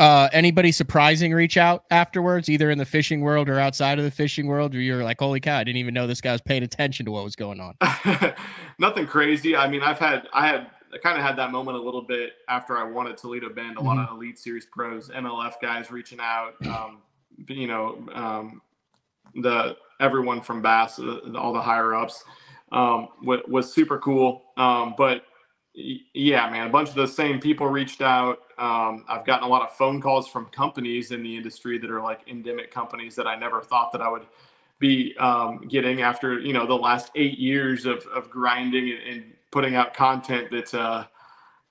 Uh, anybody surprising reach out afterwards, either in the fishing world or outside of the fishing world, where you're like, "Holy cow! I didn't even know this guy was paying attention to what was going on." <laughs> Nothing crazy. I mean, I've had, I had, I kind of had that moment a little bit after I won at Toledo Bend. A mm-hmm. lot of Elite Series pros, MLF guys reaching out. Um, you know, um, the everyone from Bass, uh, all the higher ups, um, was, was super cool. Um, but yeah, man, a bunch of the same people reached out. Um, I've gotten a lot of phone calls from companies in the industry that are like endemic companies that I never thought that I would be um, getting after you know the last eight years of, of grinding and, and putting out content that uh,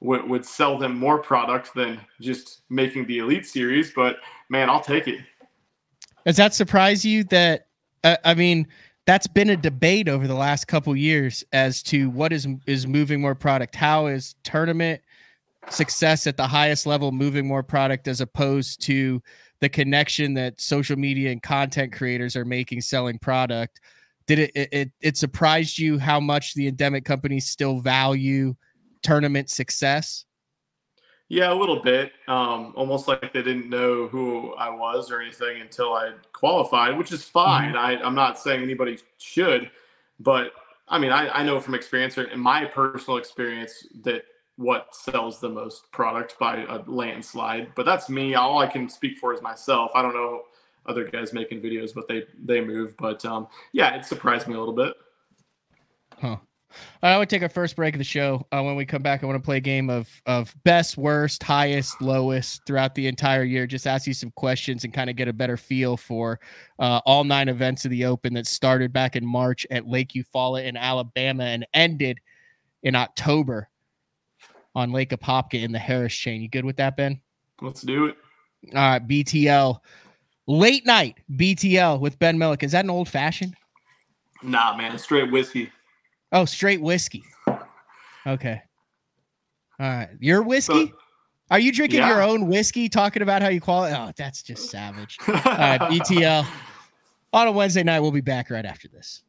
w- would sell them more product than just making the elite series. But man, I'll take it. Does that surprise you? That uh, I mean, that's been a debate over the last couple years as to what is is moving more product. How is tournament success at the highest level moving more product as opposed to the connection that social media and content creators are making selling product did it it, it surprised you how much the endemic companies still value tournament success yeah a little bit um, almost like they didn't know who i was or anything until i qualified which is fine mm-hmm. I, i'm not saying anybody should but i mean I, I know from experience or in my personal experience that what sells the most product by a landslide. But that's me. All I can speak for is myself. I don't know other guys making videos, but they they move. But um, yeah, it surprised me a little bit. Huh. I would take our first break of the show. Uh, when we come back, I want to play a game of of best, worst, highest, lowest throughout the entire year. Just ask you some questions and kind of get a better feel for uh, all nine events of the Open that started back in March at Lake Eufaula in Alabama and ended in October on Lake Apopka in the Harris chain. You good with that, Ben? Let's do it. All right, BTL. Late night BTL with Ben Milliken. Is that an old fashioned? Nah, man, it's straight whiskey. Oh, straight whiskey. Okay. All right. Your whiskey? So, Are you drinking yeah. your own whiskey, talking about how you qualify? Oh, that's just savage. <laughs> All right, BTL. On a Wednesday night, we'll be back right after this.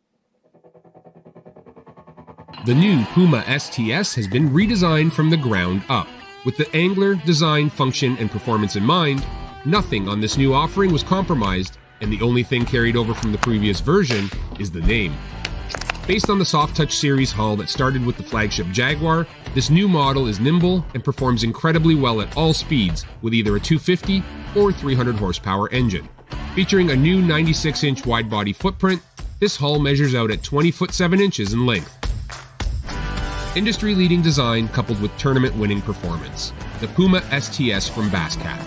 The new Puma STS has been redesigned from the ground up. With the angler, design, function, and performance in mind, nothing on this new offering was compromised, and the only thing carried over from the previous version is the name. Based on the Soft Touch series hull that started with the flagship Jaguar, this new model is nimble and performs incredibly well at all speeds with either a 250 or 300 horsepower engine. Featuring a new 96 inch wide body footprint, this hull measures out at 20 foot 7 inches in length Industry leading design coupled with tournament winning performance. The Puma STS from Basscat.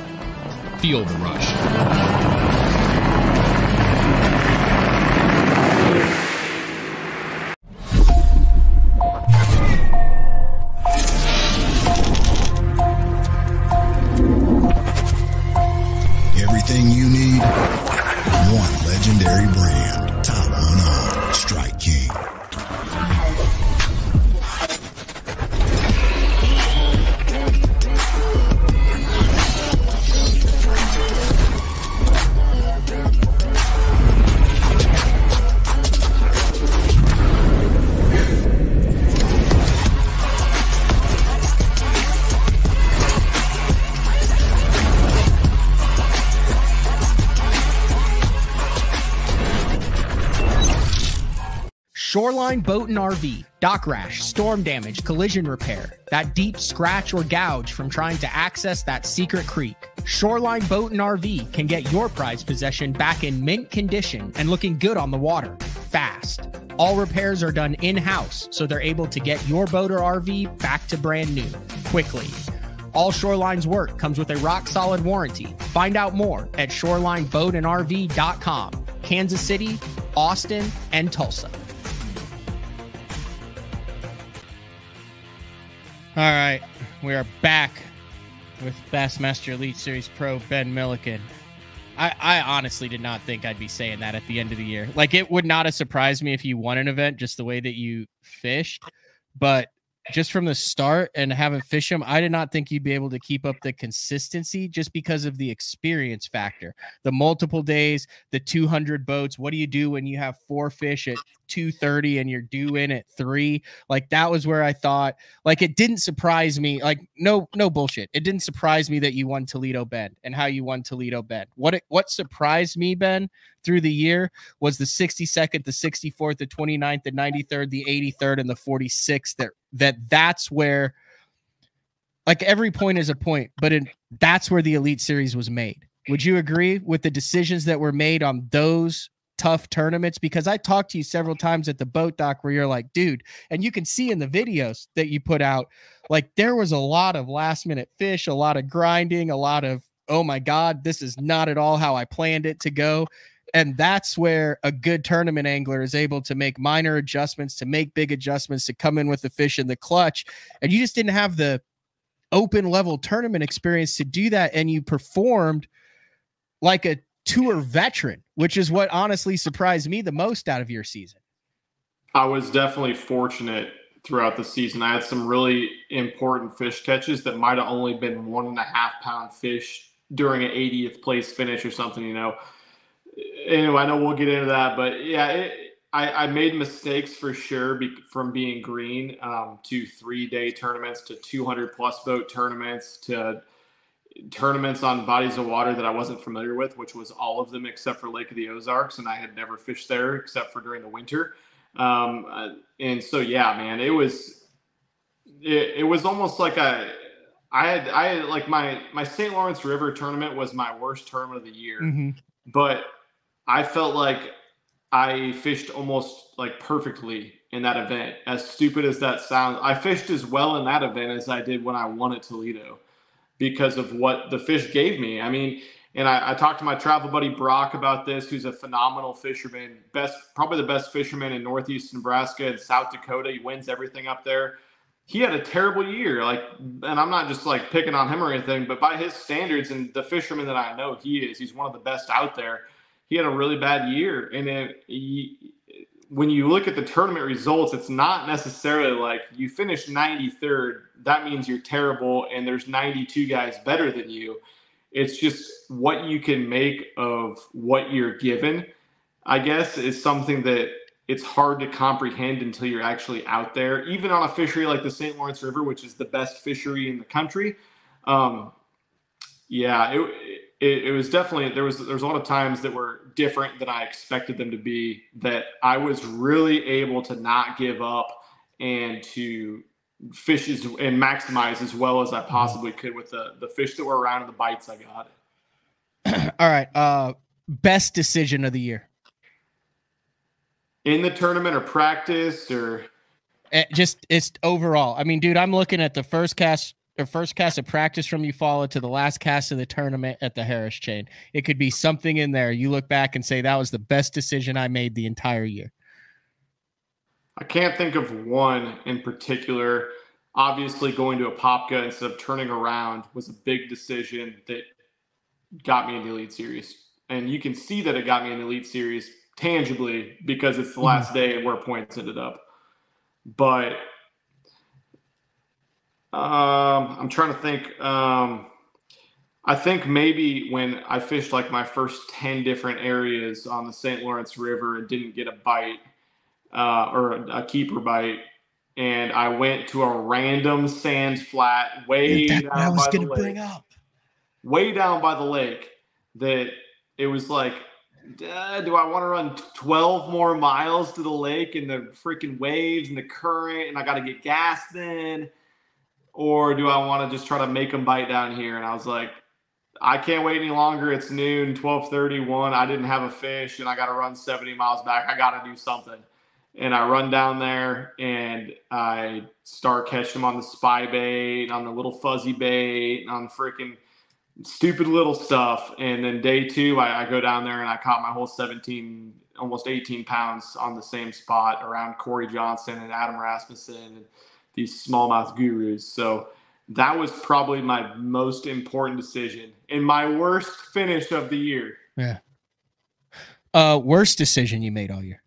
Feel the rush. Shoreline Boat and RV, dock rash, storm damage, collision repair, that deep scratch or gouge from trying to access that secret creek. Shoreline Boat and RV can get your prized possession back in mint condition and looking good on the water fast. All repairs are done in house, so they're able to get your boat or RV back to brand new quickly. All Shoreline's work comes with a rock solid warranty. Find out more at shorelineboatandrv.com. Kansas City, Austin, and Tulsa. All right, we are back with Bassmaster Elite Series Pro Ben Milliken. I, I honestly did not think I'd be saying that at the end of the year. Like it would not have surprised me if you won an event just the way that you fished, but just from the start and having fish them, I did not think you'd be able to keep up the consistency just because of the experience factor. The multiple days, the 200 boats. What do you do when you have four fish at 2:30 and you're due in at 3? Like that was where I thought like it didn't surprise me. Like no no bullshit. It didn't surprise me that you won Toledo Bend and how you won Toledo Bend. What it, what surprised me, Ben, through the year was the 62nd, the 64th, the 29th, the 93rd, the 83rd, and the 46th. That that that's where like every point is a point, but that's where the Elite Series was made. Would you agree with the decisions that were made on those tough tournaments? Because I talked to you several times at the boat dock where you're like, dude, and you can see in the videos that you put out, like there was a lot of last minute fish, a lot of grinding, a lot of, oh my God, this is not at all how I planned it to go and that's where a good tournament angler is able to make minor adjustments to make big adjustments to come in with the fish in the clutch. And you just didn't have the open level tournament experience to do that. And you performed like a tour veteran which is what honestly surprised me the most out of your season. I was definitely fortunate throughout the season. I had some really important fish catches that might have only been one and a half pound fish during an 80th place finish or something you know anyway, I know we'll get into that, but yeah, it, I, I, made mistakes for sure be, from being green um, to three day tournaments to 200 plus boat tournaments to tournaments on bodies of water that I wasn't familiar with, which was all of them except for Lake of the Ozarks, and I had never fished there except for during the winter. Um, uh, and so, yeah, man, it was it, it was almost like a I had I had like my my St. Lawrence River tournament was my worst tournament of the year, mm-hmm. but I felt like I fished almost like perfectly in that event. As stupid as that sounds, I fished as well in that event as I did when I won at Toledo because of what the fish gave me. I mean, and I, I, talked to my travel buddy Brock about this, who's a phenomenal fisherman, best, probably the best fisherman in Northeast Nebraska and South Dakota. He wins everything up there. He had a terrible year, like, and I'm not just like picking on him or anything, but by his standards and the fisherman that I know he is, he's one of the best out there he had a really bad year. And then he, when you look at the tournament results, it's not necessarily like you finished 93rd. That means you're terrible, and there's 92 guys better than you. It's just what you can make of what you're given, I guess, is something that it's hard to comprehend until you're actually out there. Even on a fishery like the St. Lawrence River, which is the best fishery in the country. Um, yeah, it, it, it, was definitely there was there was a lot of times that were different than I expected them to be. That I was really able to not give up and to fish as, and maximize as well as I possibly could with the the fish that were around and the bites I got. <clears throat> All right, uh, best decision of the year in the tournament or practice or it eh, just it's overall. I mean, dude, I'm looking at the first cast the first cast of practice from Eufaula to the last cast of the tournament at the Harris chain. It could be something in there. You look back and say that was the best decision I made the entire year. I can't think of one in particular. Obviously, going to Apopka instead of turning around was a big decision that got me in the Elite Series. And you can see that it got me in the Elite Series tangibly because it's the last mm-hmm. day and where points ended up. But um, I'm trying to think. Um, I think maybe when I fished like my first 10 different areas on the St. Lawrence River and didn't get a bite uh, or a, a, keeper bite, and I went to a random sand flat way Dude, down by the lake. Way down by the lake, that it was like, uh, do I want to run 12 more miles to the lake and the freaking waves and the current, and I got to get gas then? Or do I want to just try to make them bite down here? And I was like, I can't wait any longer. It's noon, 1231. I didn't have a fish and I got to run 70 miles back. I got to do something. and I run down there and I start catching them on the spy bait, on the little fuzzy bait, on freaking stupid little stuff. And then day two, I, I, go down there and I caught my whole 17, almost 18 pounds on the same spot around Corey Johnson and Adam Rasmussen and these smallmouth gurus. So that was probably my most important decision and my worst finish of the year. Yeah. Uh, worst decision you made all year.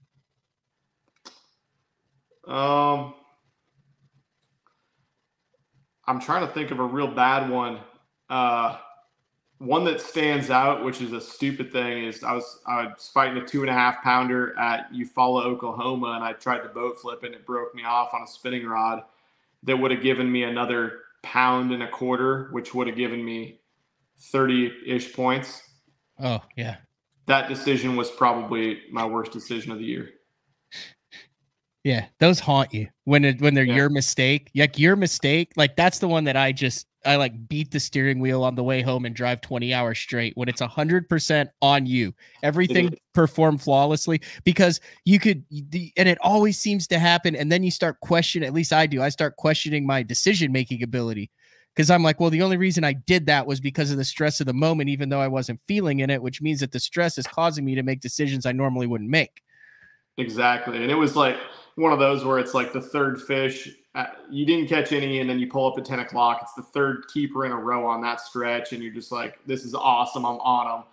Um, I'm trying to think of a real bad one. Uh, one that stands out, which is a stupid thing, is I was I was fighting a two and a half pounder at Eufaula, Oklahoma, and I tried to boat flip and it broke me off on a spinning rod that would have given me another pound and a quarter, which would have given me 30 ish points. Oh, yeah. That decision was probably my worst decision of the year. Yeah, those haunt you when it when they're yeah. your mistake. Like your mistake, like that's the one that I just I like beat the steering wheel on the way home and drive 20 hours straight when it's 100% on you. Everything performed flawlessly because you could and it always seems to happen and then you start questioning, at least I do. I start questioning my decision-making ability because I'm like, well, the only reason I did that was because of the stress of the moment even though I wasn't feeling in it, which means that the stress is causing me to make decisions I normally wouldn't make. Exactly. And it was like one of those where it's like the third fish, uh, you didn't catch any, and then you pull up at 10 o'clock. It's the third keeper in a row on that stretch, and you're just like, this is awesome. I'm on them.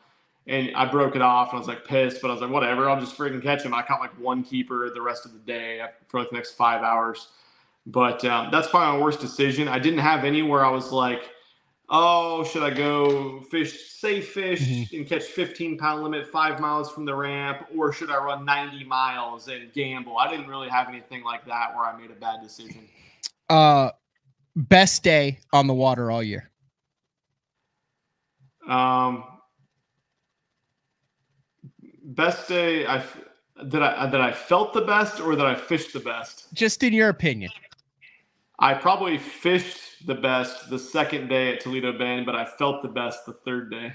And I broke it off, and I was like pissed, but I was like, whatever, I'll just freaking catch him. I caught like one keeper the rest of the day for like the next five hours. But um, that's probably my worst decision. I didn't have any where I was like, oh, should I go fish safe fish mm-hmm. and catch 15 pound limit five miles from the ramp, or should I run 90 miles and gamble? I didn't really have anything like that where I made a bad decision. Uh, best day on the water all year. Um, best day I that I that I felt the best or that I fished the best. Just in your opinion. I probably fished the best the second day at Toledo Bend, but I felt the best the third day.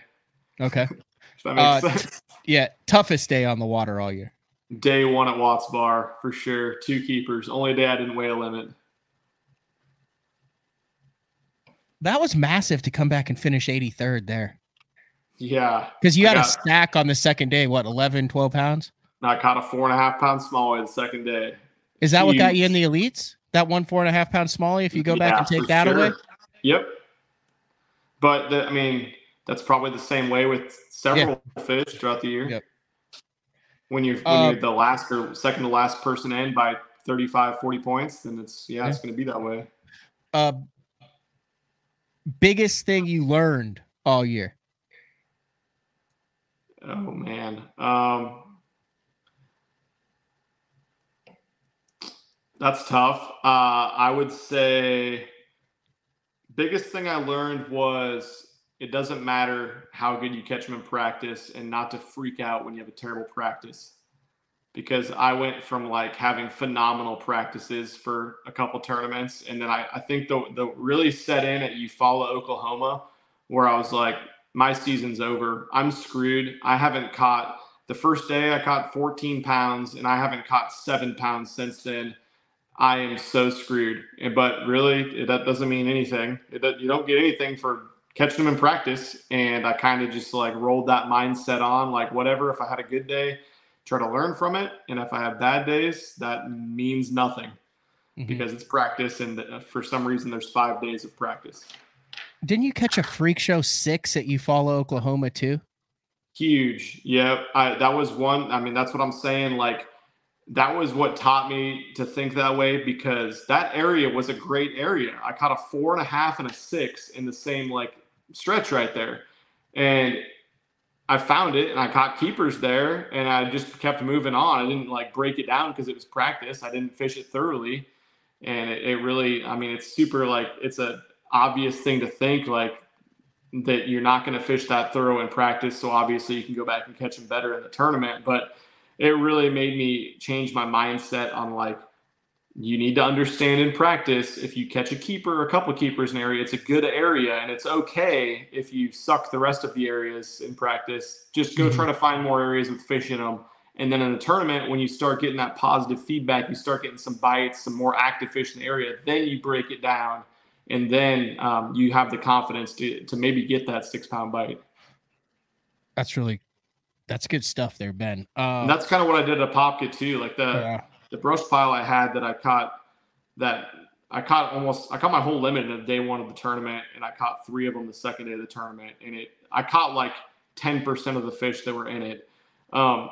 Okay. <laughs> that makes uh, sense. Yeah, toughest day on the water all year. Day one at Watts Bar for sure. Two keepers. Only day I didn't weigh a limit. That was massive to come back and finish 83rd there. Yeah. Because you I had got, a stack on the second day, what, 11, 12 pounds? I caught a four and a half pound smalley the second day. Is that Huge. what got you in the elites? That one four and a half pound smallie if you go back and take that sure. away? Yep. But the, I mean, that's probably the same way with several yeah. fish throughout the year. Yep. When you're when uh, you're the last or second to last person in by 35, 40 points, then it's yeah, yeah. it's going to be that way. Uh, biggest thing you learned all year? Oh man. Um, That's tough. Uh, I would say biggest thing I learned was it doesn't matter how good you catch them in practice and not to freak out when you have a terrible practice. Because I went from like having phenomenal practices for a couple tournaments, and then I, I think the the really set in at Eufaula, Oklahoma, where I was like, my season's over. I'm screwed. I haven't caught the first day I caught 14 pounds, and I haven't caught seven pounds since then I am so screwed. But really, that doesn't mean anything. It, you don't get anything for catching them in practice. And I kind of just like rolled that mindset on, like whatever. If I had a good day, try to learn from it. And if I have bad days, that means nothing mm-hmm. because it's practice. And uh, for some reason, there's five days of practice. Didn't you catch a freak show six at Eufaula, Oklahoma too? Huge. Yeah, I, that was one. I mean, that's what I'm saying. Like that was what taught me to think that way because that area was a great area. I caught a four and a half and a six in the same like stretch right there. And I found it and I caught keepers there and I just kept moving on. I didn't like break it down because it was practice. I didn't fish it thoroughly. And it, it really, I mean, it's super like, it's a obvious thing to think like that you're not going to fish that thorough in practice. So obviously you can go back and catch them better in the tournament. But it really made me change my mindset on like you need to understand in practice if you catch a keeper or a couple keepers in an area, it's a good area and it's okay if you suck the rest of the areas in practice. Just go mm-hmm. try to find more areas with fish in them And then in the tournament, when you start getting that positive feedback, you start getting some bites, some more active fish in the area, then you break it down. And then um, you have the confidence to, to maybe get that six pound bite. That's really, that's good stuff there, Ben. Uh, and that's kind of what I did at Apopka too. Like the, yeah. the brush pile I had that I caught that I caught almost, I caught my whole limit in day one of the tournament and I caught three of them the second day of the tournament. And it, I caught like 10% of the fish that were in it. Um,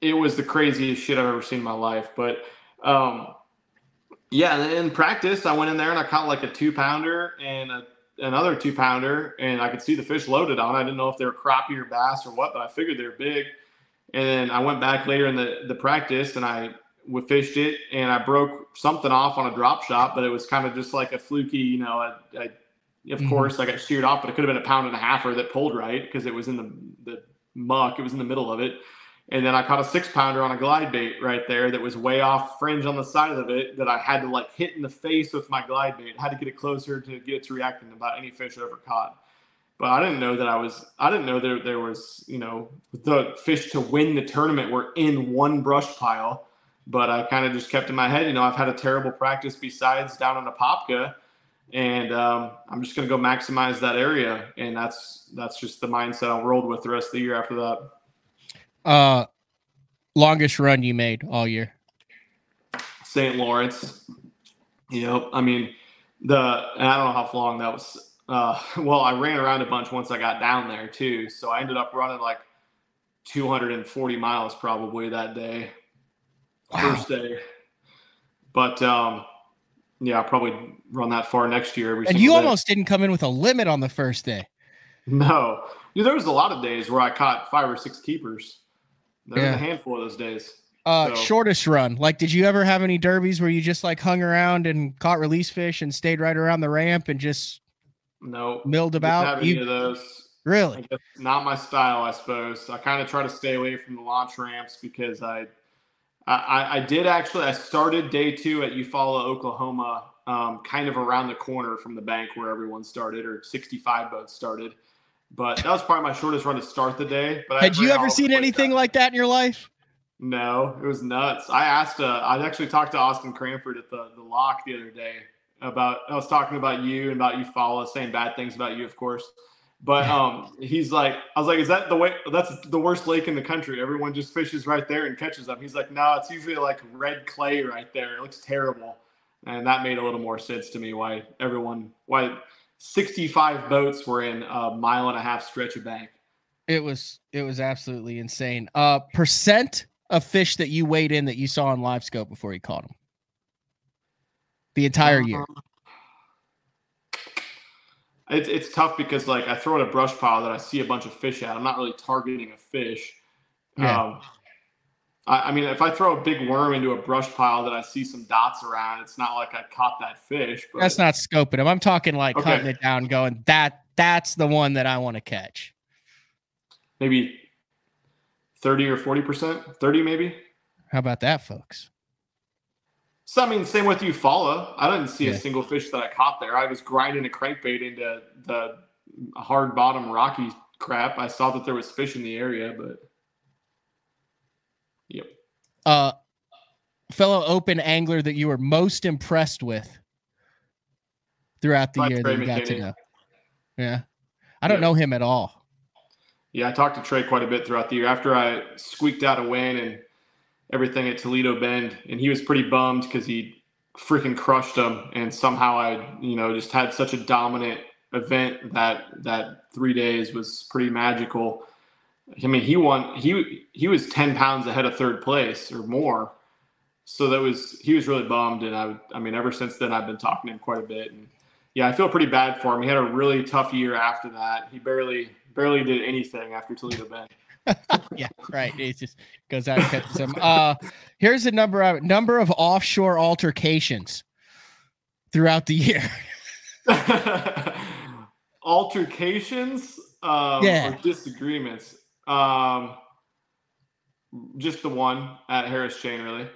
it was the craziest shit I've ever seen in my life. But um, yeah, in practice, I went in there and I caught like a two pounder and a, another two pounder, and I could see the fish loaded on. I didn't know if they were crappie or bass or what, but I figured they were big. And then I went back later in the, the practice and I we fished it and I broke something off on a drop shot, but it was kind of just like a fluky, you know, I, I of mm-hmm. course I got sheared off, but it could have been a pound and a halfer that pulled right because it was in the, the muck. It was in the middle of it. And then I caught a six pounder on a glide bait right there that was way off fringe on the side of it that I had to like hit in the face with my glide bait. I had to get it closer to get it to reacting about any fish I ever caught. But I didn't know that I was, I didn't know there, there was, you know, the fish to win the tournament were in one brush pile. But I kind of just kept in my head, you know, I've had a terrible practice besides down in Apopka and um, I'm just going to go maximize that area. And that's, that's just the mindset I rolled with the rest of the year after that. Uh, longest run you made all year? St. Lawrence. Yep. I mean, the I don't know how long that was. Uh, <laughs> well, I ran around a bunch once I got down there too, so I ended up running like 240 miles probably that day, wow. first day. But um, yeah, I'll probably run that far next year. and you day. almost didn't come in with a limit on the first day. No, there was a lot of days where I caught five or six keepers. There yeah. was a handful of those days. Uh, so. shortest run. Like, did you ever have any derbies where you just like hung around and caught release fish and stayed right around the ramp and just no milled about? You, those. Really? Not my style, I suppose. I kind of try to stay away from the launch ramps because I, I, I did actually. I started day two at Eufaula, Oklahoma, um, kind of around the corner from the bank where everyone started, or 65 boats started. But that was probably my shortest run to start the day. But had you ever seen anything like that in your life? No, it was nuts. I asked. Uh, I actually talked to Austin Cranford at the the lock the other day about. I was talking about you and about Eufaula, saying bad things about you, of course. But <laughs> um, he's like, I was like, is that the way? That's the worst lake in the country. Everyone just fishes right there and catches them. He's like, no, it's usually like red clay right there. It looks terrible, and that made a little more sense to me. Why everyone? Why 65 boats were in a mile and a half stretch of bank. It was it was absolutely insane. Uh percent of fish that you weighed in that you saw on LiveScope before you caught them. The entire year. Uh, it's it's tough because like I throw in a brush pile that I see a bunch of fish at. I'm not really targeting a fish. Yeah. Um, I, I mean, if I throw a big worm into a brush pile that I see some dots around, it's not like I caught that fish. But... That's not scoping them. I'm talking like okay. cutting it down, going that that's the one that I want to catch. Maybe 30 or 40 percent, 30 maybe. How about that, folks? So I mean, same with you, Eufaula. I didn't see yeah. a single fish that I caught there. I was grinding a crankbait into the hard bottom rocky crap. I saw that there was fish in the area, but Yep. Uh, fellow open angler that you were most impressed with throughout the year Trey that you got to know. Yeah. I don't yeah. know him at all. Yeah, I talked to Trey quite a bit throughout the year. After I squeaked out a win and everything at Toledo Bend, and he was pretty bummed because he freaking crushed them, and somehow I, you know, just had such a dominant event that that three days was pretty magical. I mean, he won. He he was ten pounds ahead of third place or more. So that was he was really bummed, and I I mean, ever since then I've been talking to him quite a bit, and yeah, I feel pretty bad for him. He had a really tough year after that. He barely barely did anything after Toledo Bend. <laughs> yeah, right. It just goes out and catches him. Uh, here's the number of number of offshore altercations throughout the year. <laughs> altercations, um, yeah, disagreements. Um, just the one at Harris Chain, really.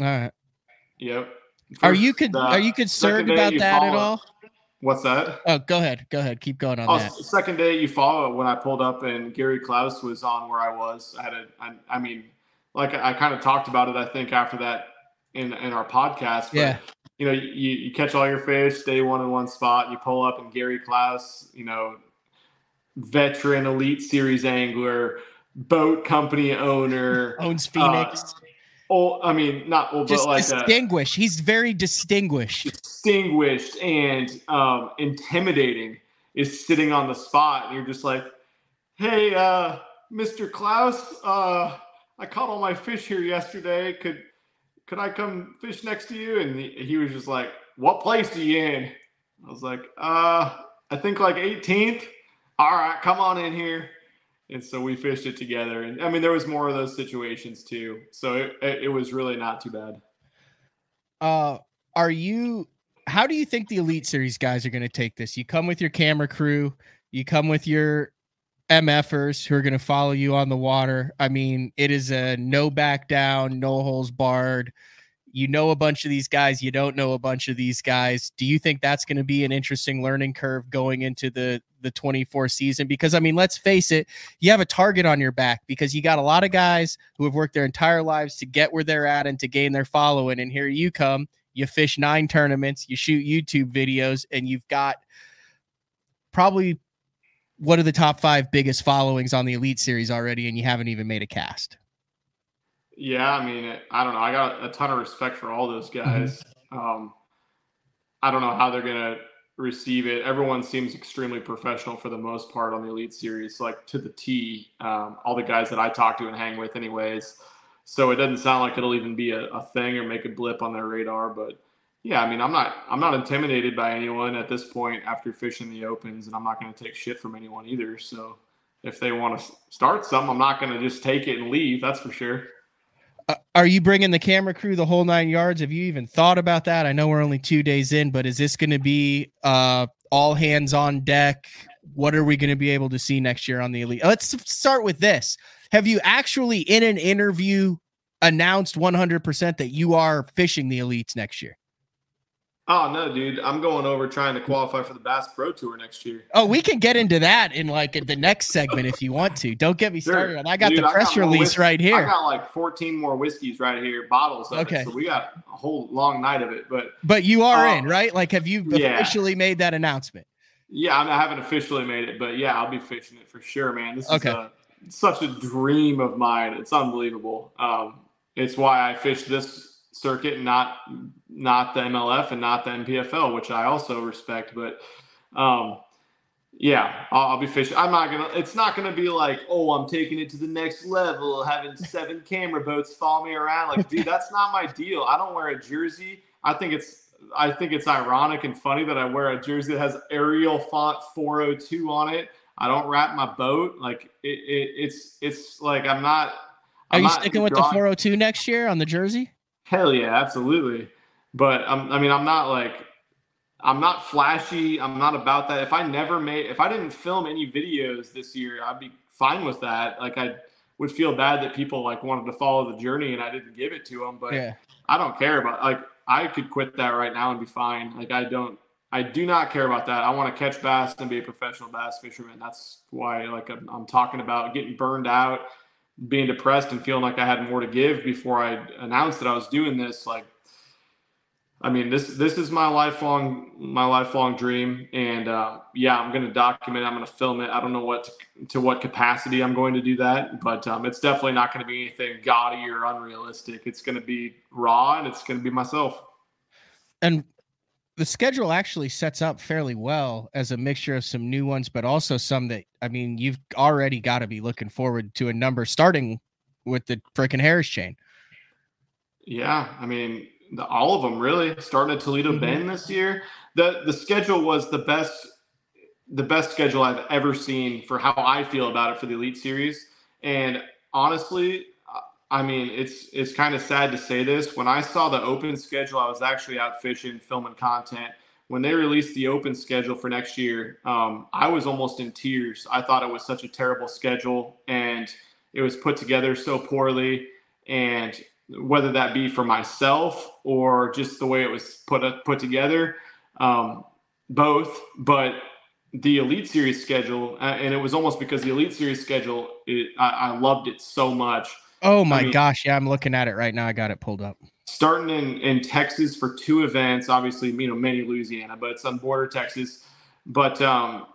All right. Yep. First, are you con- uh, are you concerned about that at all? What's that? Oh, go ahead. Go ahead. Keep going on oh, that. Second day you follow when I pulled up and Gary Clouse was on where I was. I had a, I, I mean, like I kind of talked about it. I think after that in in our podcast. But, yeah. You know, you, you catch all your fish, day one in one spot. You pull up and Gary Klaus, you know, veteran elite series angler, boat company owner, owns Phoenix. Uh, Oh, I mean, not old, just but like distinguished. He's very distinguished. Distinguished and um, intimidating is sitting on the spot, and you're just like, "Hey, uh, Mr. Klaus, uh, I caught all my fish here yesterday. Could could I come fish next to you?" And he, he was just like, "What place are you in?" I was like, "Uh, I think like 18th." All right, come on in here and so we fished it together. And I mean, there was more of those situations too. So it, it was really not too bad. Uh, are you? How do you think the Elite Series guys are going to take this? You come with your camera crew. You come with your MFers who are going to follow you on the water. I mean, it is a no back down, no holes barred you know a bunch of these guys, you don't know a bunch of these guys. Do you think that's going to be an interesting learning curve going into the the 24 season? Because I mean, let's face it, you have a target on your back because you got a lot of guys who have worked their entire lives to get where they're at and to gain their following. And here you come, you fish nine tournaments, you shoot YouTube videos, and you've got probably one of the top five biggest followings on the Elite Series already, and you haven't even made a cast. Yeah, I mean, I don't know. I got a ton of respect for all those mm-hmm. guys. Mm-hmm. Um, I don't know how they're gonna receive it. Everyone seems extremely professional for the most part on the Elite Series, like to the T. Um, all the guys that I talk to and hang with, anyways. So it doesn't sound like it'll even be a, a thing or make a blip on their radar. But yeah, I mean, I'm not I'm not intimidated by anyone at this point after fishing the opens, and I'm not going to take shit from anyone either. So if they want to start some, I'm not going to just take it and leave. That's for sure. Uh, are you bringing the camera crew the whole nine yards? Have you even thought about that? I know we're only two days in, but is this going to be uh, all hands on deck? What are we going to be able to see next year on the elite? Let's start with this. Have you actually, in an interview, announced 100% that you are fishing the elites next year? Oh no, dude! I'm going over trying to qualify for the Bass Pro Tour next year. Oh, we can get into that in like the next segment if you want to. Don't get me started sure. I got dude, the press got release right here. I got like 14 more whiskeys right here, bottles. okay, it, so we got a whole long night of it. But but you are um, in, right? Like, have you yeah. officially made that announcement? Yeah, I, mean, I haven't officially made it, but yeah, I'll be fishing it for sure, man. This okay. is a, such a dream of mine. It's unbelievable. Um, it's why I fish this circuit, not not the MLF and not the NPFL, which I also respect. But um, yeah, I'll, I'll, be fishing. I'm not gonna. It's not gonna be like, oh, I'm taking it to the next level, having seven camera boats follow me around. Like, dude, <laughs> that's not my deal. I don't wear a jersey. I think it's. I think it's ironic and funny that I wear a jersey that has Arial font 402 on it. I don't wrap my boat. Like it, it it's it's like I'm not. I'm Are you sticking with the 402 next year on the jersey? Hell yeah, absolutely. But I'm, I mean, I'm not like, I'm not flashy. I'm not about that. If I never made, if I didn't film any videos this year, I'd be fine with that. Like I would feel bad that people like wanted to follow the journey and I didn't give it to them. But yeah. I don't care about like I could quit that right now and be fine. Like I don't. I do not care about that. I want to catch bass and be a professional bass fisherman. That's why, like, I'm, I'm talking about getting burned out being depressed and feeling like I had more to give before I announced that I was doing this, like, I mean, this this is my lifelong my lifelong dream, and uh, yeah, I'm going to document. I'm going to film it. I don't know what to, to, what capacity I'm going to do that, but um, it's definitely not going to be anything gaudy or unrealistic. It's going to be raw, and it's going to be myself. And the schedule actually sets up fairly well as a mixture of some new ones, but also some that I mean, you've already got to be looking forward to a number starting with the freaking Harris chain. Yeah, I mean, the, all of them really starting at Toledo mm-hmm. Bend this year. the The schedule was the best, the best schedule I've ever seen for how I feel about it for the Elite Series. And honestly, I mean, it's it's kind of sad to say this. When I saw the open schedule, I was actually out fishing, filming content. When they released the open schedule for next year, um, I was almost in tears. I thought it was such a terrible schedule, and it was put together so poorly. And whether that be for myself or just the way it was put put together, um, both, but the Elite Series schedule, uh, and it was almost because the Elite Series schedule, it, I, I, loved it so much. Oh my I mean, gosh, yeah, I'm looking at it right now. I got it pulled up. Starting in in Texas for two events, obviously, you know, many Louisiana, but it's on border Texas. But um,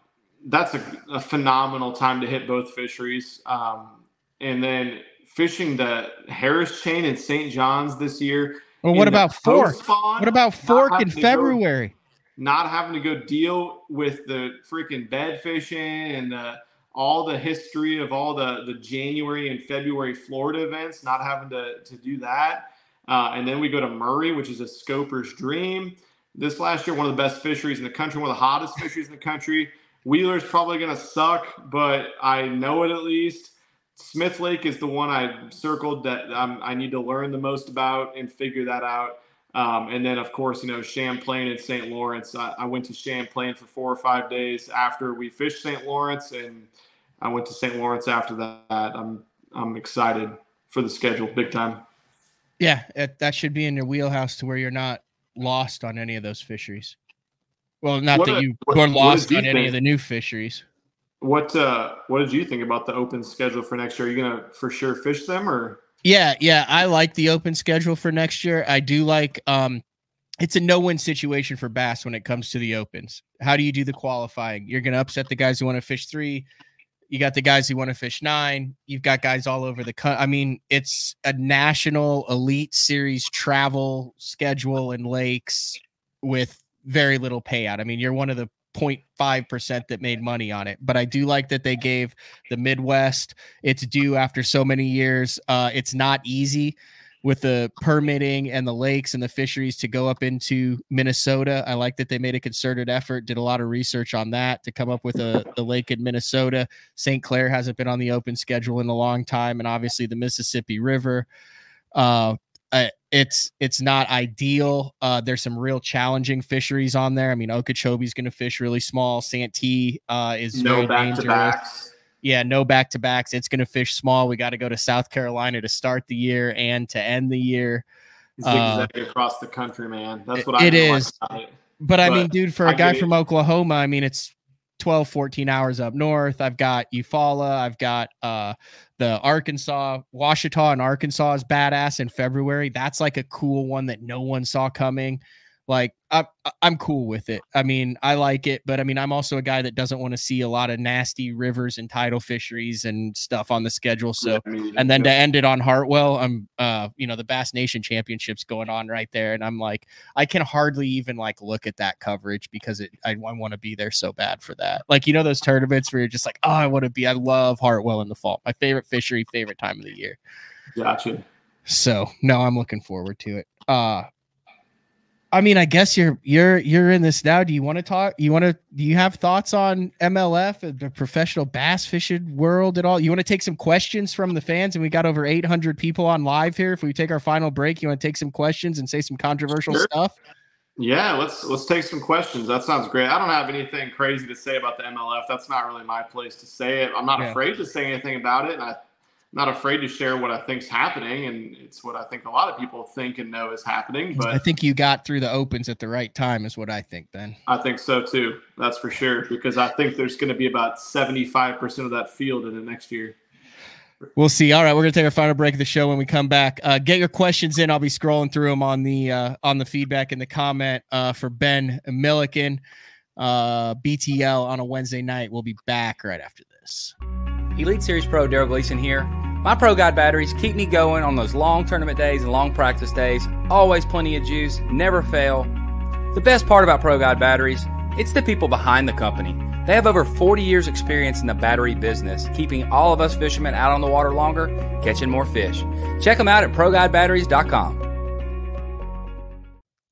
that's a, a, phenomenal time to hit both fisheries. Um, and then fishing the Harris chain in St. John's this year. Well, what about Fork? What about Fork in February? Go, not having to go deal with the freaking bed fishing and the all the history of all the the January and February Florida events, not having to to do that. Uh, and then we go to Murray, which is a scoper's dream. This last year, one of the best fisheries in the country, one of the hottest fisheries in the country. Wheeler's probably going to suck, but I know it at least. Smith Lake is the one I circled that um, I need to learn the most about and figure that out. Um, and then, of course, you know, Champlain and St. Lawrence. I, I, went to Champlain for four or five days after we fished St. Lawrence, and I went to St. Lawrence after that. I'm I'm excited for the schedule, big time. Yeah, it, that should be in your wheelhouse to where you're not lost on any of those fisheries. Well, not what that a, you were lost on any of the new fisheries. What uh, what did you think about the open schedule for next year? Are you gonna for sure fish them or? Yeah, yeah, I like the open schedule for next year. I do like um it's a no-win situation for bass when it comes to the opens. How do you do the qualifying? You're going to upset the guys who want to fish 3. You got the guys who want to fish 9. You've got guys all over the country. I mean, it's a national elite series travel schedule and lakes with very little payout. I mean, you're one of the 0.5% that made money on it. But I do like that they gave the Midwest its due after so many years. Uh, it's not easy with the permitting and the lakes and the fisheries to go up into Minnesota. I like that they made a concerted effort, did a lot of research on that to come up with a the lake in Minnesota. St. Clair hasn't been on the open schedule in a long time, and obviously the Mississippi River. Uh, uh, it's it's not ideal. Uh, there's some real challenging fisheries on there. I mean, Okeechobee's going to fish really small. Santee uh, is no back to backs. Yeah, no back to backs. It's going to fish small. We got to go to South Carolina to start the year and to end the year. Uh, across the country, man. That's what I it is. But, but, I mean, dude, for a guy from Oklahoma, I mean, it's 12, 14 hours up north. I've got Eufaula. I've got uh, the Arkansas, Ouachita and Arkansas is badass in February. That's like a cool one that no one saw coming. Like I, I'm cool with it. I mean, I like it, but I mean, I'm also a guy that doesn't want to see a lot of nasty rivers and tidal fisheries and stuff on the schedule. So, and then to end it on Hartwell, I'm, uh, you know, the Bass Nation Championships going on right there, and I'm like, I can hardly even like look at that coverage because it, I, I want to be there so bad for that. Like, you know, those tournaments where you're just like, oh, I want to be. I love Hartwell in the fall. My favorite fishery, favorite time of the year. Gotcha. So no, I'm looking forward to it. Uh I mean, I guess you're you're you're in this now. Do you want to talk? You want to? Do you have thoughts on MLF, the professional bass fishing world at all? You want to take some questions from the fans? And we got over 800 people on live here. If we take our final break, you want to take some questions and say some controversial sure. stuff? Yeah, let's let's take some questions. That sounds great. I don't have anything crazy to say about the MLF. That's not really my place to say it. I'm not yeah. afraid to say anything about it, and I not afraid to share what I think's happening, and it's what I think a lot of people think and know is happening. But I think you got through the opens at the right time, is what I think. Ben, I think so too. That's for sure because I think there's going to be about seventy five percent of that field in the next year. We'll see. All right, we're gonna take our final break of the show when we come back. Uh, get your questions in. I'll be scrolling through them on the uh, on the feedback in the comment uh, for Ben Milliken. Uh, BTL on a Wednesday night. We'll be back right after this. Elite Series Pro Darold Gleason here. My Pro Guide batteries keep me going on those long tournament days and long practice days. Always plenty of juice, never fail. The best part about Pro Guide batteries, it's the people behind the company. They have over 40 years experience in the battery business, keeping all of us fishermen out on the water longer, catching more fish. Check them out at ProGuideBatteries.com.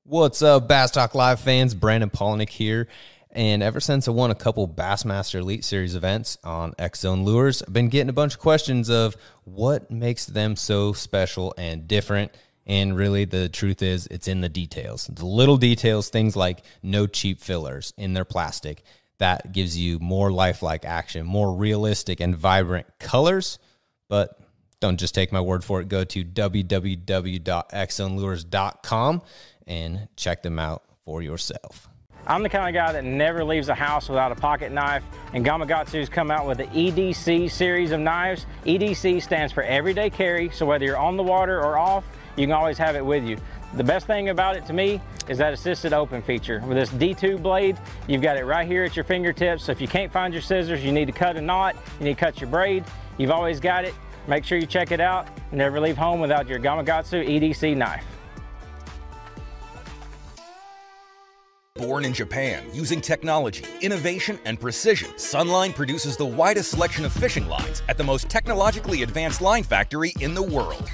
What's up, Bass Talk Live fans? Brandon Palaniuk here. And ever since I won a couple Bassmaster Elite Series events on X Zone Lures, I've been getting a bunch of questions of what makes them so special and different. And really, the truth is, it's in the details. The little details, things like no cheap fillers in their plastic. That gives you more lifelike action, more realistic and vibrant colors. But don't just take my word for it. Go to www.xzonelures.com and check them out for yourself. I'm the kind of guy that never leaves a house without a pocket knife, and Gamakatsu's come out with the EDC series of knives. EDC stands for everyday carry, so whether you're on the water or off, you can always have it with you. The best thing about it to me is that assisted open feature. With this D2 blade, you've got it right here at your fingertips, so if you can't find your scissors, you need to cut a knot, you need to cut your braid, you've always got it. Make sure you check it out. Never leave home without your Gamakatsu EDC knife. Born in Japan, using technology, innovation, and precision, Sunline produces the widest selection of fishing lines at the most technologically advanced line factory in the world.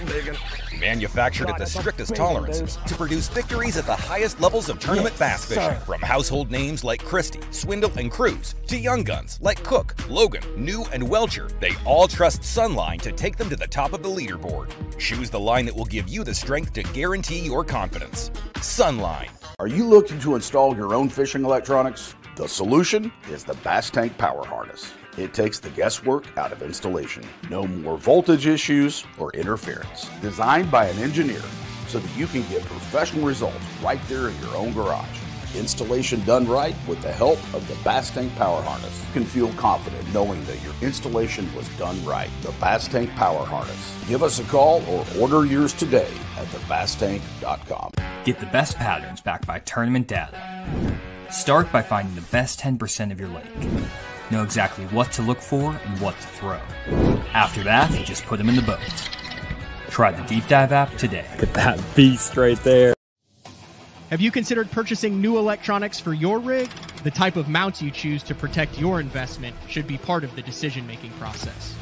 Manufactured at the strictest tolerances to produce victories at the highest levels of tournament bass fishing. From household names like Christie, Swindle, and Cruz to young guns like Cook, Logan, New, and Welcher, they all trust Sunline to take them to the top of the leaderboard. Choose the line that will give you the strength to guarantee your confidence. Sunline. Are you looking to install your own fishing electronics? The solution is the Bass Tank Power Harness. It takes the guesswork out of installation. No more voltage issues or interference. Designed by an engineer so that you can get professional results right there in your own garage. Installation done right with the help of the Bass Tank Power Harness. You can feel confident knowing that your installation was done right. The Bass Tank Power Harness. Give us a call or order yours today at thebasstank.com. Get the best patterns backed by tournament data. Start by finding the best 10% of your lake. Know exactly what to look for and what to throw. After that, just put them in the boat. Try the Deep Dive app today. Look at that beast right there. Have you considered purchasing new electronics for your rig? The type of mounts you choose to protect your investment should be part of the decision making process.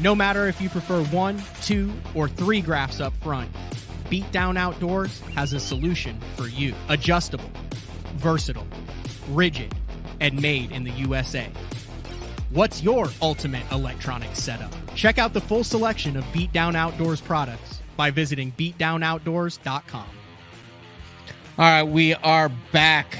No matter if you prefer one, two, or three graphs up front, Beatdown Outdoors has a solution for you. Adjustable, versatile, rigid, and made in the USA. What's your ultimate electronics setup? Check out the full selection of Beatdown Outdoors products by visiting beatdownoutdoors.com. All right, we are back,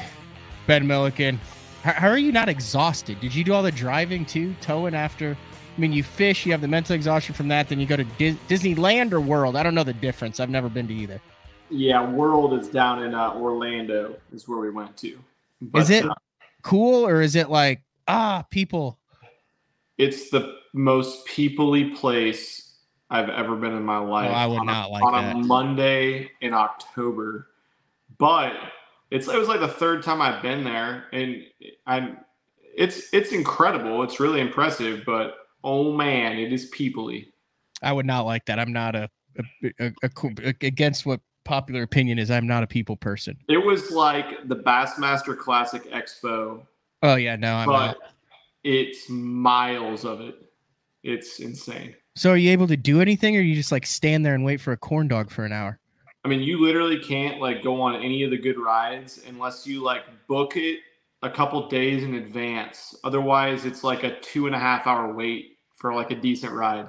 Ben Milliken. How, how, are you not exhausted? Did you do all the driving too, towing after? I mean, you fish, you have the mental exhaustion from that, then you go to Dis- Disneyland or World. I don't know the difference. I've never been to either. Yeah, World is down in uh, Orlando, is where we went to. But, is it uh, cool or is it like, ah, people? It's the most peoply place I've ever been in my life. Oh, I would on not a, like on that. a Monday in October but it's it was like the third time I've been there, and I'm it's it's incredible. It's really impressive, but oh man, it is peoply. I would not like that. I'm not a, a, a, a against what popular opinion is. I'm not a people person. It was like the Bassmaster Classic Expo. Oh yeah, no, I'm but not. it's miles of it. It's insane. So are you able to do anything, or you just like stand there and wait for a corn dog for an hour? I mean, you literally can't like go on any of the good rides unless you like book it a couple days in advance. Otherwise, it's like a two and a half hour wait for like a decent ride.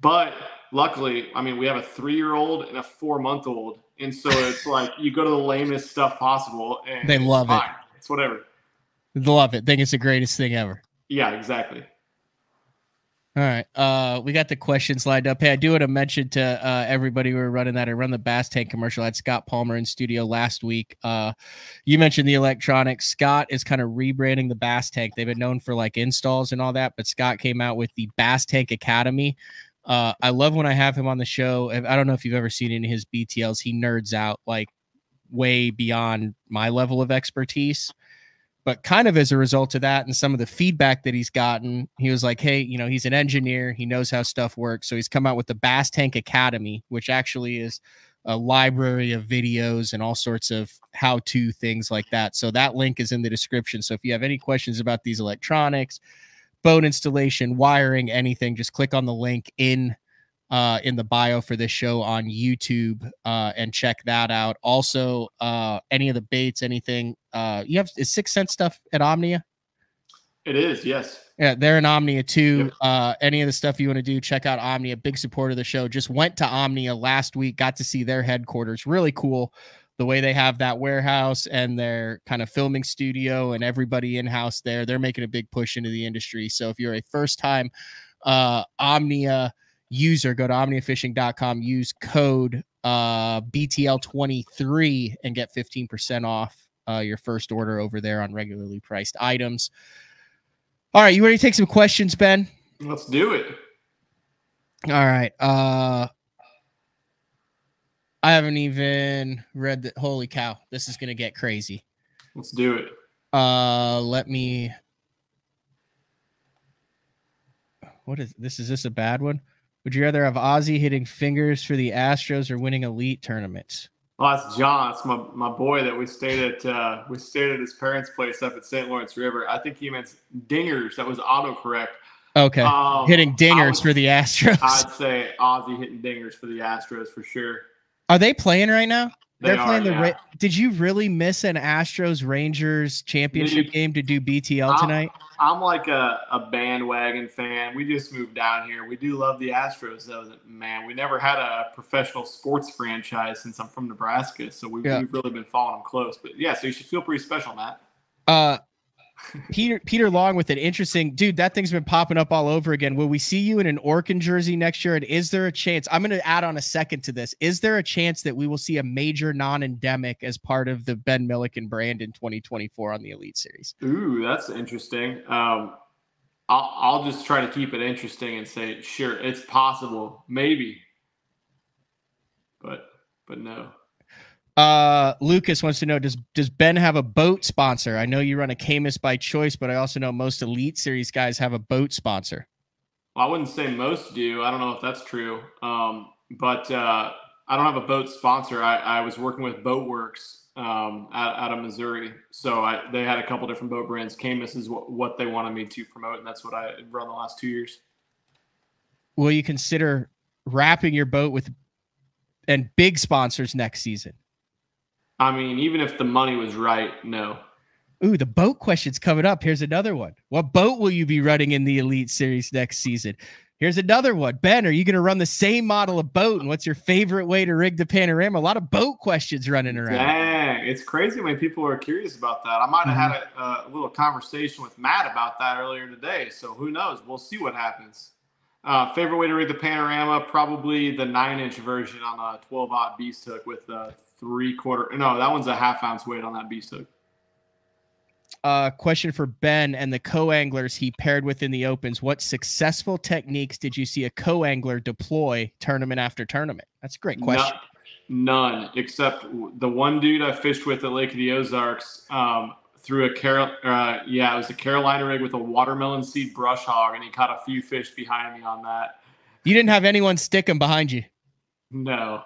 But luckily, I mean, we have a three year old and a four month old. And so it's like you go to the lamest stuff possible and they love fine. it. It's whatever. They love it. Think it's the greatest thing ever. Yeah, exactly. All right. Uh, we got the questions lined up. Hey, I do want to mention to uh, everybody we were running that. I run the Bass Tank commercial. I had Scott Palmer in studio last week. Uh, you mentioned the electronics. Scott is kind of rebranding the Bass Tank. They've been known for like installs and all that, but Scott came out with the Bass Tank Academy. Uh, I love when I have him on the show. I don't know if you've ever seen any of his BTLs. He nerds out like way beyond my level of expertise but kind of as a result of that and some of the feedback that he's gotten, he was like, Hey, you know, he's an engineer, he knows how stuff works. So he's come out with the Bass Tank Academy, which actually is a library of videos and all sorts of how to things like that. So that link is in the description. So if you have any questions about these electronics, boat installation, wiring, anything, just click on the link in uh, in the bio for this show on YouTube uh, and check that out. Also, uh, any of the baits, anything uh, you have is 6th Sense stuff at Omnia. It is, yes. Yeah, they're in Omnia too. Yep. Uh, any of the stuff you want to do, check out Omnia. Big supporter of the show. Just went to Omnia last week. Got to see their headquarters. Really cool. The way they have that warehouse and their kind of filming studio and everybody in house there. They're making a big push into the industry. So if you're a first time uh, Omnia user, go to omniafishing.com, use code uh, BTL23 and get 15% off uh, your first order over there on regularly priced items. All right, you ready to take some questions, Ben? Let's do it. All right. Uh I haven't even read that. Holy cow, this is gonna get crazy. Let's do it. Uh let me what is this? Is this a bad one? Would you rather have Ozzy hitting fingers for the Astros or winning elite tournaments? Well, that's John. It's my, my boy that we stayed at. Uh, we stayed at his parents' place up at St. Lawrence River. I think he meant dingers. That was autocorrect. Okay, Um, hitting dingers would- for the Astros. I'd say Ozzy hitting dingers for the Astros for sure. Are they playing right now? They They're playing are, the. yeah. Ra- Did you really miss an Astros Rangers championship Dude. game to do BTL I'm- tonight? I'm like a, a bandwagon fan. We just moved down here. We do love the Astros, though. Man, we never had a professional sports franchise since I'm from Nebraska, so we've, Yeah. we've really been following them close. But yeah, so you should feel pretty special, Matt. Uh, Peter Peter Long with an interesting dude. That thing's been popping up all over again. Will we see you in an Orkin jersey next year? And is there a chance? I'm going to add on a second to this. Is there a chance that we will see a major non-endemic as part of the Ben Milliken brand in 2024 on the Elite Series? Ooh, that's interesting. Um, I'll, I'll just try to keep it interesting and say, sure, it's possible, maybe, but but no. Uh, Lucas wants to know does does Ben have a boat sponsor? I know you run a Caymas by choice, but I also know most Elite Series guys have a boat sponsor. Well, I wouldn't say most do. I don't know if that's true. Um, but uh, I don't have a boat sponsor. I, I was working with Boatworks um, out, out of Missouri. So I, they had a couple different boat brands. Caymas is what, what they wanted me to promote, and that's what I run the last two years. Will you consider wrapping your boat with and big sponsors next season? I mean, even if the money was right, no. Ooh, the boat question's coming up. Here's another one. What boat will you be running in the Elite Series next season? Here's another one. Ben, are you going to run the same model of boat? And what's your favorite way to rig the panorama? A lot of boat questions running around. Dang, it's crazy when people are curious about that. I might have had a, a little conversation with Matt about that earlier today. So who knows? We'll see what happens. Uh, favorite way to rig the panorama, probably the nine inch version on a 12 odd beast hook with a three quarter. No, that one's a half ounce weight on that beast hook. Uh, question for Ben and the co-anglers he paired with in the opens. What successful techniques did you see a co-angler deploy tournament after tournament? That's a great question. No- none, except the one dude I fished with at Lake of the Ozarks um, threw a Carol. Uh, yeah, it was a Carolina rig with a watermelon seed brush hog, and he caught a few fish behind me on that. You didn't have anyone stick him behind you. No.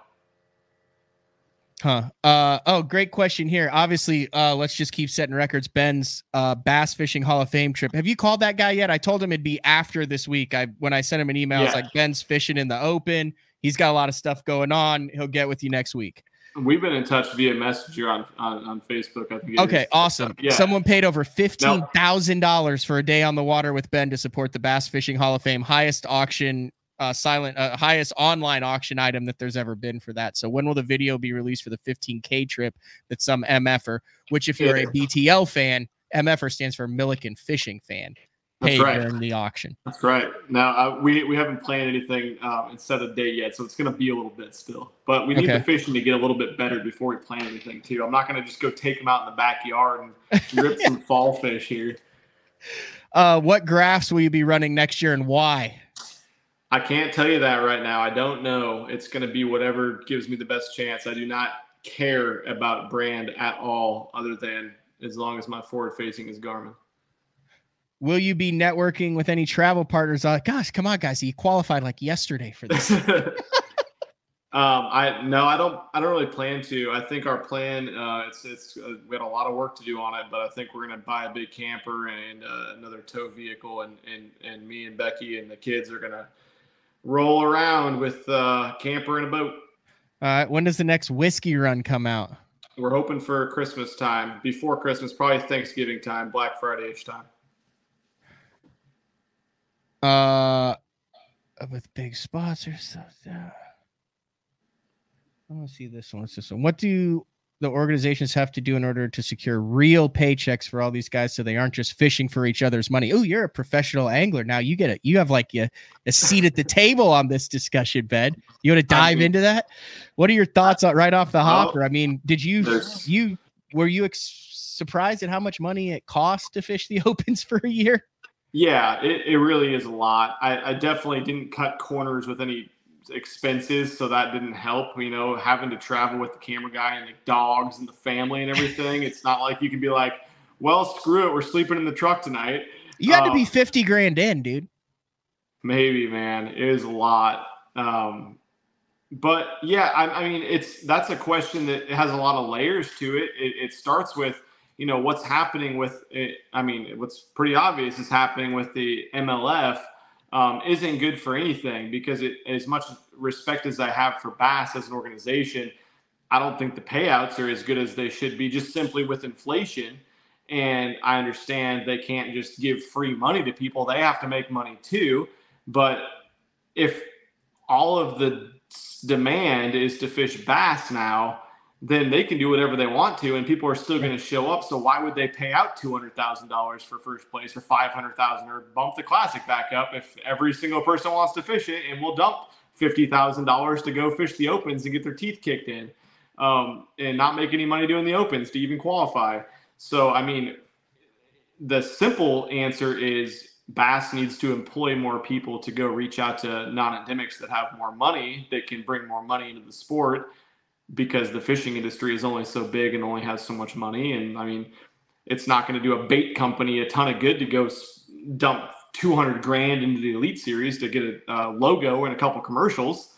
Huh. Uh oh, great question here. Obviously, uh let's just keep setting records. Ben's uh bass fishing Hall of Fame trip. Have you called that guy yet? I told him it'd be after this week. I when I sent him an email, Yeah. like, Ben's fishing in the open. He's got a lot of stuff going on. He'll get with you next week. We've been in touch via Messenger on on, on Facebook. I think. Okay, is. awesome. Yeah. Someone paid over fifteen thousand dollars for a day on the water with Ben to support the Bass Fishing Hall of Fame, highest auction, uh, silent, uh, highest online auction item that there's ever been for that. So when will the video be released for the 15k trip that some MFer, which if you're a BTL fan, MFer stands for Milliken Fishing Fan, That's paid right. during the auction. That's right. Now uh, we we haven't planned anything um, and set a date yet, so it's going to be a little bit still. But we need Okay. the fishing to get a little bit better before we plan anything too. I'm not going to just go take them out in the backyard and <laughs> rip some fall fish here. Uh, what graphs will you be running next year and why? I can't tell you that right now. I don't know. It's going to be whatever gives me the best chance. I do not care about brand at all, other than as long as my forward facing is Garmin. Will you be networking with any travel partners? Uh, gosh, come on, guys! You qualified like yesterday for this. <laughs> Um, I no, I don't. I don't really plan to. I think our plan. Uh, it's it's uh, we had a lot of work to do on it, but I think we're gonna buy a big camper and uh, another tow vehicle, and and and me and Becky and the kids are gonna roll around with uh, camper and a boat. Uh, when does the next whiskey run come out? We're hoping for Christmas time, before Christmas, probably Thanksgiving time, Black Friday ish time. Uh, with big sponsors. So, yeah. I want to see this one. What's this one? What do the organizations have to do in order to secure real paychecks for all these guys so they aren't just fishing for each other's money? Oh, you're a professional angler now. You get it. You have like a, a seat at the table on this discussion, Ben. You want to dive into that? What are your thoughts on, right off the hopper? I mean, did you you were you ex- surprised at how much money it costs to fish the <laughs> opens for a year? Yeah, it, it really is a lot. I, I definitely didn't cut corners with any expenses, so that didn't help. You know, having to travel with the camera guy and the dogs and the family and everything. it's not like you can be like, well, screw it, we're sleeping in the truck tonight. You had um, to be um, 50 grand in, dude. Maybe, man. It is a lot. Um, but yeah, I, I, mean, it's that's a question that has a lot of layers to it. It, it starts with, you know, what's happening with it. I mean, what's pretty obvious is happening with the MLF um, isn't good for anything because it, as much respect as I have for Bass as an organization, I don't think the payouts are as good as they should be just simply with inflation. And I understand they can't just give free money to people, they have to make money too. But if all of the demand is to fish bass now, then they can do whatever they want to, and people are still going to show up. So why would they pay out two hundred thousand dollars for first place, or five hundred thousand, or bump the classic back up if every single person wants to fish it, and we'll dump fifty thousand dollars to go fish the opens and get their teeth kicked in, um, and not make any money doing the opens to even qualify. So I mean, the simple answer is Bass needs to employ more people to go reach out to non-endemics that have more money that can bring more money into the sport because the fishing industry is only so big and only has so much money. And I mean it's not going to do a bait company a ton of good to go dump 200 grand into the elite series to get a, logo and a couple commercials.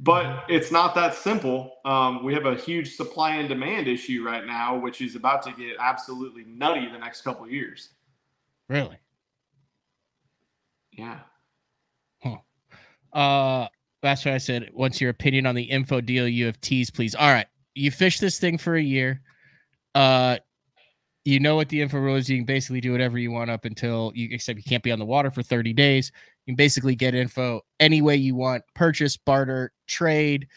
But it's not that simple. Um, we have a huge supply and demand issue right now which is about to get absolutely nutty the next couple years. Really? Yeah. Huh. Uh, that's what I said. What's your opinion on the info deal you have teased, please? All right. You fish this thing for a year. Uh, you know what the info rule is. You can basically do whatever you want up until you, except you can't be on the water for 30 days. You can basically get info any way you want purchase, barter, trade,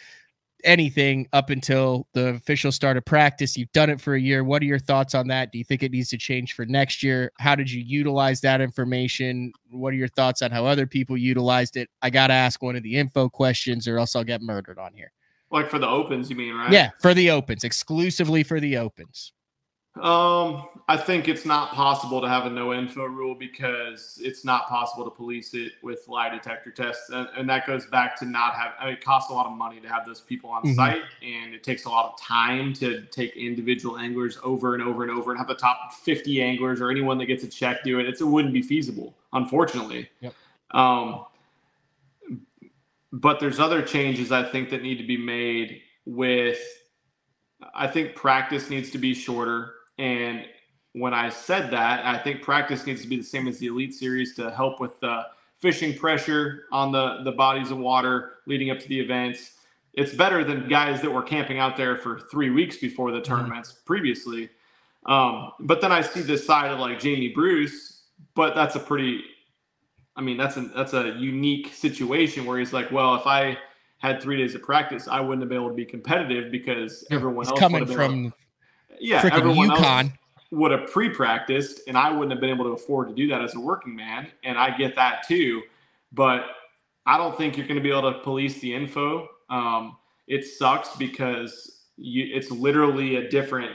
anything up until the official start of practice. You've done it for a year. What are your thoughts on that? Do you think it needs to change for next year? How did you utilize that information? What are your thoughts on how other people utilized it? I got to ask one of the info questions or else I'll get murdered on here. Like for the opens, you mean, right? Yeah, for the opens, exclusively for the opens. Um, I think it's not possible to have a no info rule because it's not possible to police it with lie detector tests, and, and that goes back to not have. I mean, it costs a lot of money to have those people on mm-hmm. site, and it takes a lot of time to take individual anglers over and over and over and have the top 50 anglers or anyone that gets a check do it. It's, it wouldn't be feasible, unfortunately. Yep. Um, but there's other changes I think that need to be made with. I think practice needs to be shorter. And when I said that, I think practice needs to be the same as the Elite Series to help with the fishing pressure on the, the bodies of water leading up to the events. It's better than guys that were camping out there for three weeks before the mm-hmm. tournaments previously. Um, but then I see this side of like Jamie Bruce, but that's a pretty, I mean, that's a that's a unique situation where he's like, well, if I had three days of practice, I wouldn't have been able to be competitive because everyone else coming from yeah, everyone UConn. else would have pre-practiced, and I wouldn't have been able to afford to do that as a working man, and I get that too. But I don't think you're going to be able to police the info. Um, it sucks because you, it's literally a different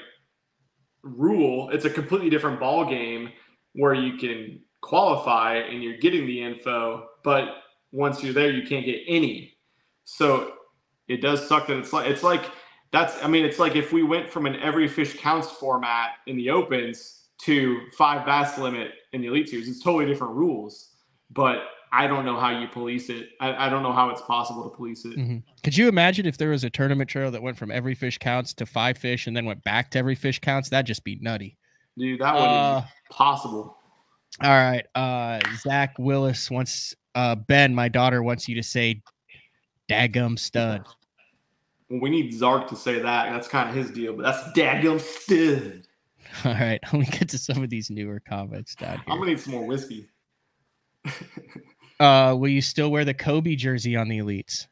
rule. It's a completely different ball game where you can qualify and you're getting the info, but once you're there, you can't get any. So it does suck that it's like it's like that's I mean, it's like if we went from an every fish counts format in the opens to five bass limit in the elite series. It's totally different rules, but I don't know how you police it. I, I don't know how it's possible to police it. Mm-hmm. Could you imagine if there was a tournament trail that went from every fish counts to five fish and then went back to every fish counts? That'd just be nutty. Dude, that wouldn't uh, be possible. All right. Uh Zach Willis wants uh Ben, my daughter wants you to say dagum stud. We need Zark to say that. That's kind of his deal, but that's daggum stud. <laughs> All right, let me get to some of these newer comments down here. I'm gonna need some more whiskey. uh, will you still wear the Kobe jersey on the elites?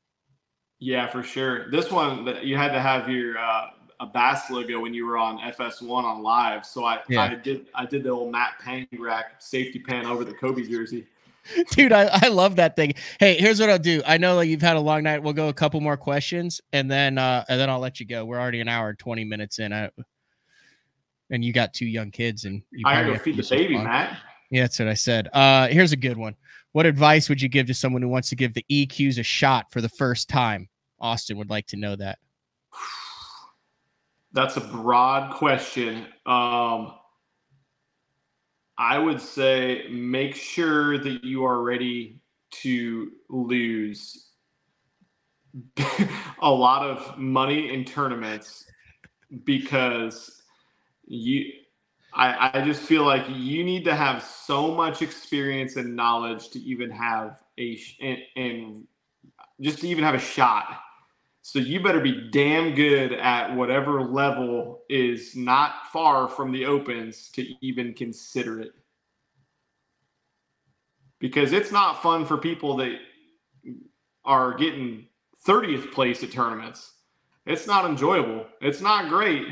Yeah, for sure. This one that you had to have your uh, a bass logo when you were on FS1 on live. So I, yeah. I did I did the old Matt Pangrac safety pan over the Kobe jersey. <laughs> Dude, I, I love that thing. Hey, here's what I'll do. I know like you've had a long night. We'll go a couple more questions and then uh and then I'll let you go. We're already an hour and 20 minutes in. I, and you got two young kids, and you I gotta go have to feed the baby, fun. Matt. Yeah, that's what I said. Uh, here's a good one. What advice would you give to someone who wants to give the EQs a shot for the first time? Austin would like to know that. <sighs> That's a broad question. Um, I would say make sure that you are ready to lose <laughs> a lot of money in tournaments because you I, I just feel like you need to have so much experience and knowledge to even have a and, and just to even have a shot so you better be damn good at whatever level is not far from the opens to even consider it. Because it's not fun for people that are getting 30th place at tournaments. It's not enjoyable. It's not great.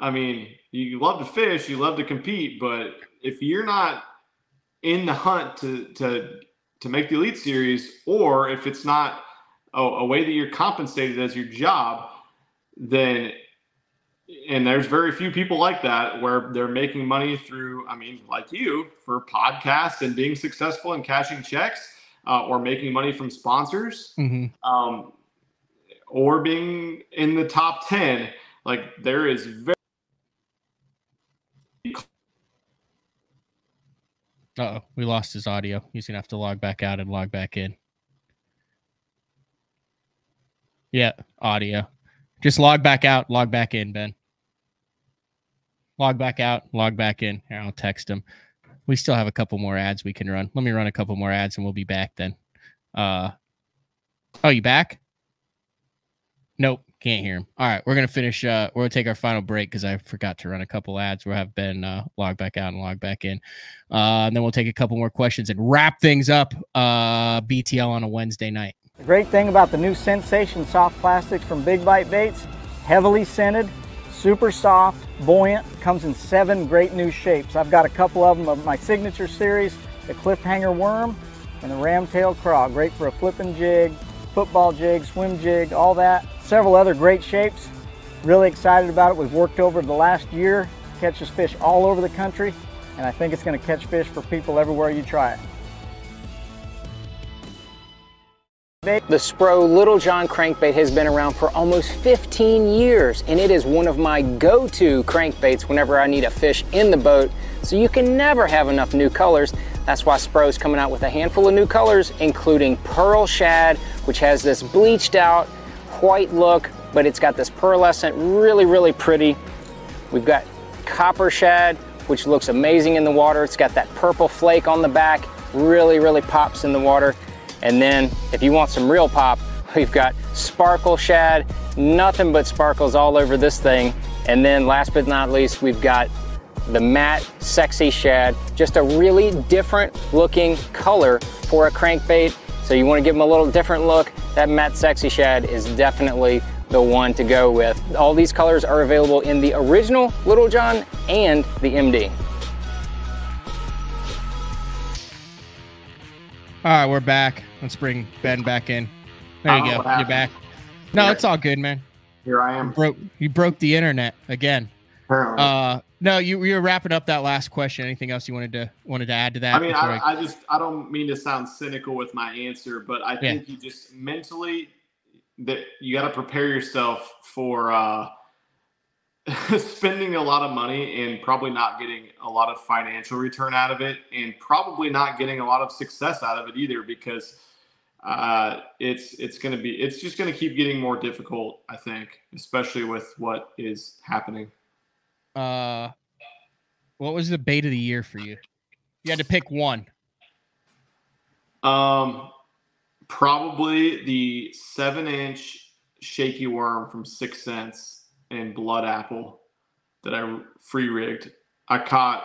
I mean, you love to fish, you love to compete, but if you're not in the hunt to to to make the elite series, or if it's not a, a way that you're compensated as your job, then and there's very few people like that where they're making money through, I mean, like you for podcasts and being successful and cashing checks uh, or making money from sponsors Mm-hmm. um, or being in the top 10. Like there is very oh, we lost his audio. He's gonna have to log back out and log back in. Yeah, audio. Just log back out, log back in, Ben. Log back out, log back in. Here, I'll text him. We still have a couple more ads we can run. Let me run a couple more ads and we'll be back then. Uh oh, you back? Nope, can't hear him. All right, we're gonna finish. Uh, we're gonna take our final break because I forgot to run a couple ads. We'll have Ben uh, log back out and log back in, uh, and then we'll take a couple more questions and wrap things up. Uh, BTL on a Wednesday night. The great thing about the new Sensation soft plastics from Big Bite Baits, heavily scented, super soft, buoyant, comes in seven great new shapes. I've got a couple of them of my signature series, the cliffhanger worm and the ramtail craw, great for a flipping jig, football jig, swim jig, all that. Several other great shapes. Really excited about it. We've worked over the last year, catches fish all over the country, and I think it's gonna catch fish for people everywhere you try it. The Spro Little John crankbait has been around for almost 15 years and it is one of my go-to crankbaits whenever I need a fish in the boat. So you can never have enough new colors. That's why Spro is coming out with a handful of new colors, including Pearl Shad, which has this bleached out white look, but it's got this pearlescent, really, really pretty. We've got Copper Shad, which looks amazing in the water. It's got that purple flake on the back, really, really pops in the water. And then if you want some real pop, <laughs> we've got Sparkle Shad, nothing but sparkles all over this thing. And then last but not least, we've got the matte sexy shad, just a really different looking color for a crankbait. So you wanna give them a little different look, that matte sexy shad is definitely the one to go with. All these colors are available in the original Little John and the MD. All right, we're back. Let's bring Ben back in. There you go. You're back. No, Here- it's all good, man. Here I am. Broke you broke the internet again. Apparently. Uh no, you you were wrapping up that last question. Anything else you wanted to wanted to add to that? I mean, before I, I just I don't mean to sound cynical with my answer, but I think you just mentally that you got to prepare yourself for uh, <laughs> spending a lot of money and probably not getting a lot of financial return out of it, and probably not getting a lot of success out of it either, because uh, it's it's going to be it's just going to keep getting more difficult. I think, especially with what is happening. uh what was the bait of the year for you? You had to pick one. Um, probably the seven inch shaky worm from 6th Sense and Blood Apple that I free rigged. I caught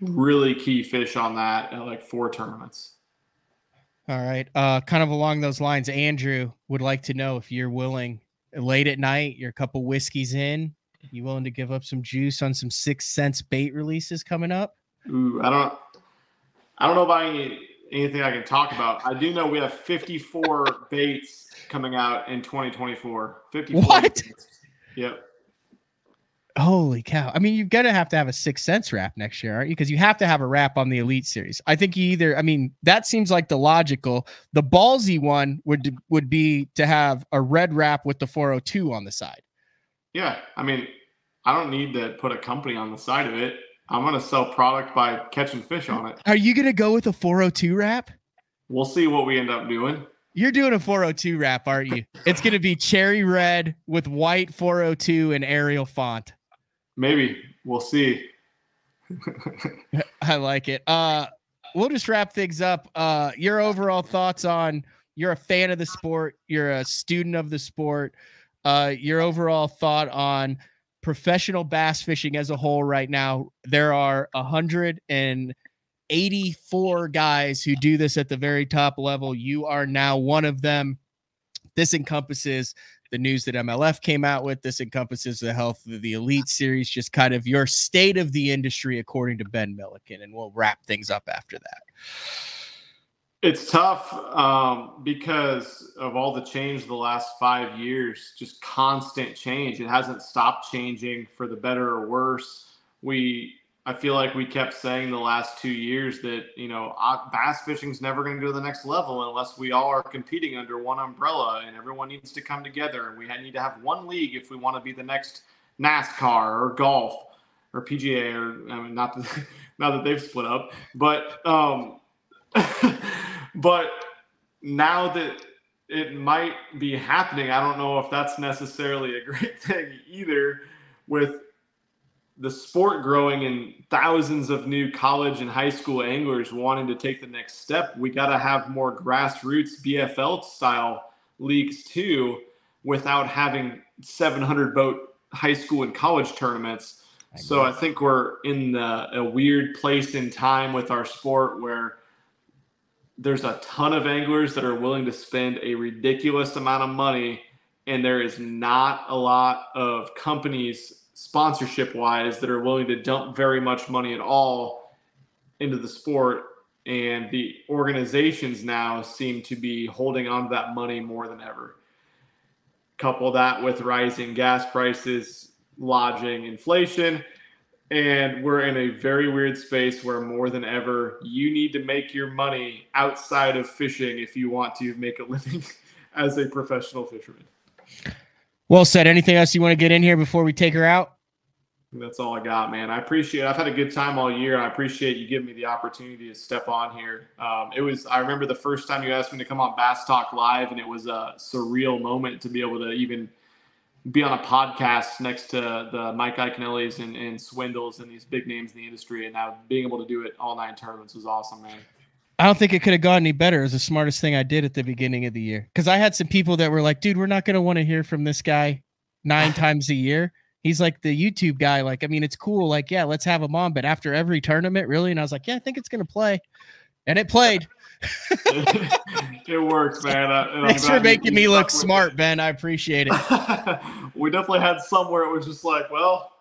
really key fish on that at like four tournaments. All right. Uh kind of along those lines, Andrew would like to know if you're willing late at night, you're a couple whiskeys in, you willing to give up some juice on some 6th Sense bait releases coming up? Ooh, I don't, I don't know about any, anything I can talk about. I do know we have 54 baits coming out in 2024. 54. What? baits. Yep. Holy cow. I mean, you're going to have to have a 6th Sense wrap next year, aren't you? Because you have to have a wrap on the Elite Series. I think you either, I mean, that seems like the logical. The ballsy one would would be to have a red wrap with the 402 on the side. Yeah. I mean, I don't need to put a company on the side of it. I'm going to sell product by catching fish on it. Are you going to go with a 402 wrap? We'll see what we end up doing. You're doing a 402 wrap, aren't you? It's going to be cherry red with white 402 and Arial font. Maybe we'll see. <laughs> I like it. Uh, we'll just wrap things up. Uh, your overall thoughts on you're a fan of the sport, you're a student of the sport. Uh, your overall thought on professional bass fishing as a whole right now. There are 184 guys who do this at the very top level. You are now one of them. This encompasses the news that MLF came out with. This encompasses the health of the Elite Series, just kind of your state of the industry, according to Ben Milliken. And we'll wrap things up after that. It's tough um, because of all the change the last five years, just constant change. It hasn't stopped changing for the better or worse. We I feel like we kept saying the last two years that you know bass fishing's never going to go to the next level unless we all are competing under one umbrella and everyone needs to come together and we need to have one league if we want to be the next NASCAR or golf or PGA or I mean not that <laughs> not that they've split up but um <laughs> but now that it might be happening I don't know if that's necessarily a great <laughs> thing either with the sport growing and thousands of new college and high school anglers wanting to take the next step, we got to have more grassroots BFL style leagues too, without having 700 boat high school and college tournaments. I so I think we're in the, a weird place in time with our sport where there's a ton of anglers that are willing to spend a ridiculous amount of money, and there is not a lot of companies sponsorship wise that are willing to dump very much money at all into the sport. And the organizations now seem to be holding on to that money more than ever. Couple that with rising gas prices lodging inflation and we're in a very weird space where more than ever you need to make your money outside of fishing if you want to make a <laughs> living as a professional fisherman well said. Anything else you want to get in here before we take her out? That's all I got, man. I appreciate. It. I've had a good time all year. I appreciate you giving me the opportunity to step on here. Um, it was. I remember the first time you asked me to come on Bass Talk Live, and it was a surreal moment to be able to even be on a podcast next to the Mike Iaconellis and, and Swindles and these big names in the industry, and now being able to do it all nine tournaments was awesome, man. I don't think it could have gone any better. It was the smartest thing I did at the beginning of the year. Because I had some people that were like, dude, we're not going to want to hear from this guy nine <sighs> times a year. He's like the YouTube guy. Like, I mean, it's cool. Like, yeah, let's have him on. But after every tournament, really? And I was like, yeah, I think it's going to play. And it played. <laughs> it works, man. Uh, Thanks for making me look smart, Ben. I appreciate it. <laughs> we definitely had some where it was just like, well,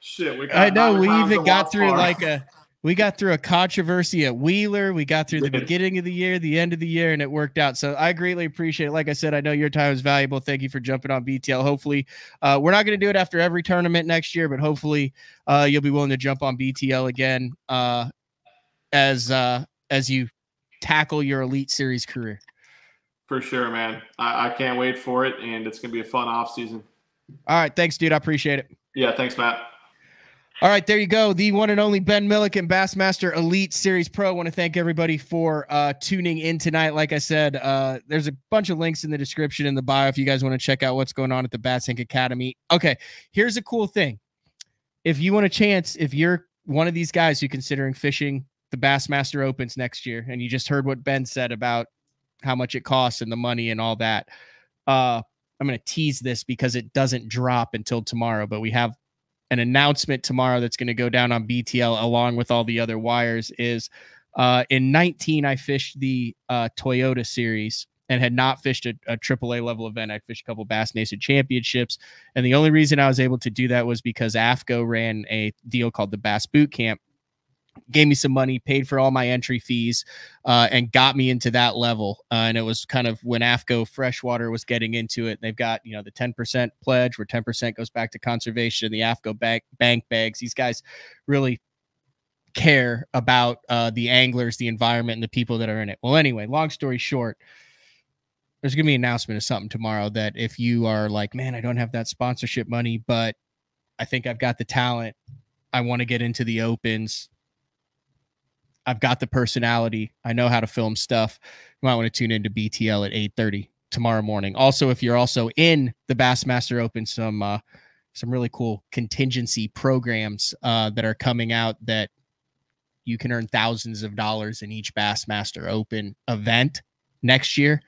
shit. We got I know we even got through like a <laughs> we got through a controversy at Wheeler. We got through the beginning of the year, the end of the year, and it worked out. So I greatly appreciate it. Like I said, I know your time is valuable. Thank you for jumping on BTL. Hopefully, uh, we're not going to do it after every tournament next year, but hopefully, uh, you'll be willing to jump on BTL again uh, as uh, as you tackle your Elite Series career. For sure, man. I, I can't wait for it, and it's going to be a fun off season. All right, thanks, dude. I appreciate it. Yeah, thanks, Matt. All right, there you go. The one and only Ben Milliken, Bassmaster Elite Series Pro. I want to thank everybody for uh, tuning in tonight. Like I said, uh, there's a bunch of links in the description in the bio if you guys want to check out what's going on at the Bass Tank Academy. Okay, here's a cool thing. If you want a chance, if you're one of these guys who's considering fishing the Bassmaster Opens next year, and you just heard what Ben said about how much it costs and the money and all that, uh, I'm going to tease this because it doesn't drop until tomorrow, but we have an announcement tomorrow that's going to go down on BTL along with all the other wires is uh, in 19 I fished the uh, Toyota series and had not fished a, a AAA level event. I fished a couple Bass Nation championships, and the only reason I was able to do that was because AFTCO ran a deal called the Bass Boot Camp, gave me some money, paid for all my entry fees, uh, and got me into that level. Uh, and it was kind of when AFTCO Freshwater was getting into it. They've got you know the ten percent pledge, where ten percent goes back to conservation. The AFTCO bank bank bags. These guys really care about uh, the anglers, the environment, and the people that are in it. Well, anyway, long story short. There's gonna be an announcement of something tomorrow that if you are like, man, I don't have that sponsorship money, but I think I've got the talent. I want to get into the opens I've got the personality. I know how to film stuff. You might want to tune into BTL at 8:30 tomorrow morning. Also, if you're also in the Bassmaster Open, some uh, some really cool contingency programs uh, that are coming out that you can earn thousands of dollars in each Bassmaster Open event next year.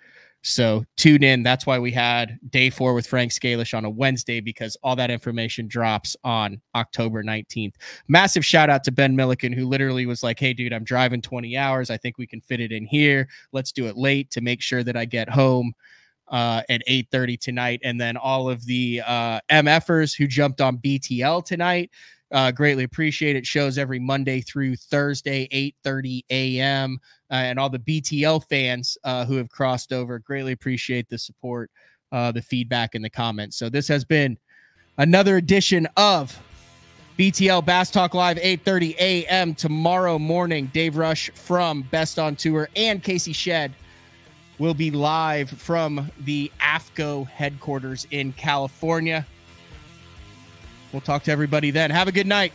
So tune in. That's why we had day four with Frank Scalish on a Wednesday because all that information drops on October 19th. Massive shout out to Ben Milliken, who literally was like, Hey, dude, I'm driving 20 hours. I think we can fit it in here. Let's do it late to make sure that I get home uh, at 8:30 tonight. And then all of the uh, MFers who jumped on BTL tonight. Uh, greatly appreciate it. Shows every Monday through Thursday, 8:30 a.m. Uh, and all the BTL fans uh, who have crossed over, greatly appreciate the support, uh, the feedback, and the comments. So this has been another edition of BTL Bass Talk Live, 8:30 a.m. tomorrow morning. Dave Rush from Best on Tour and Casey Shed will be live from the AFTCO headquarters in California. We'll talk to everybody then. Have a good night.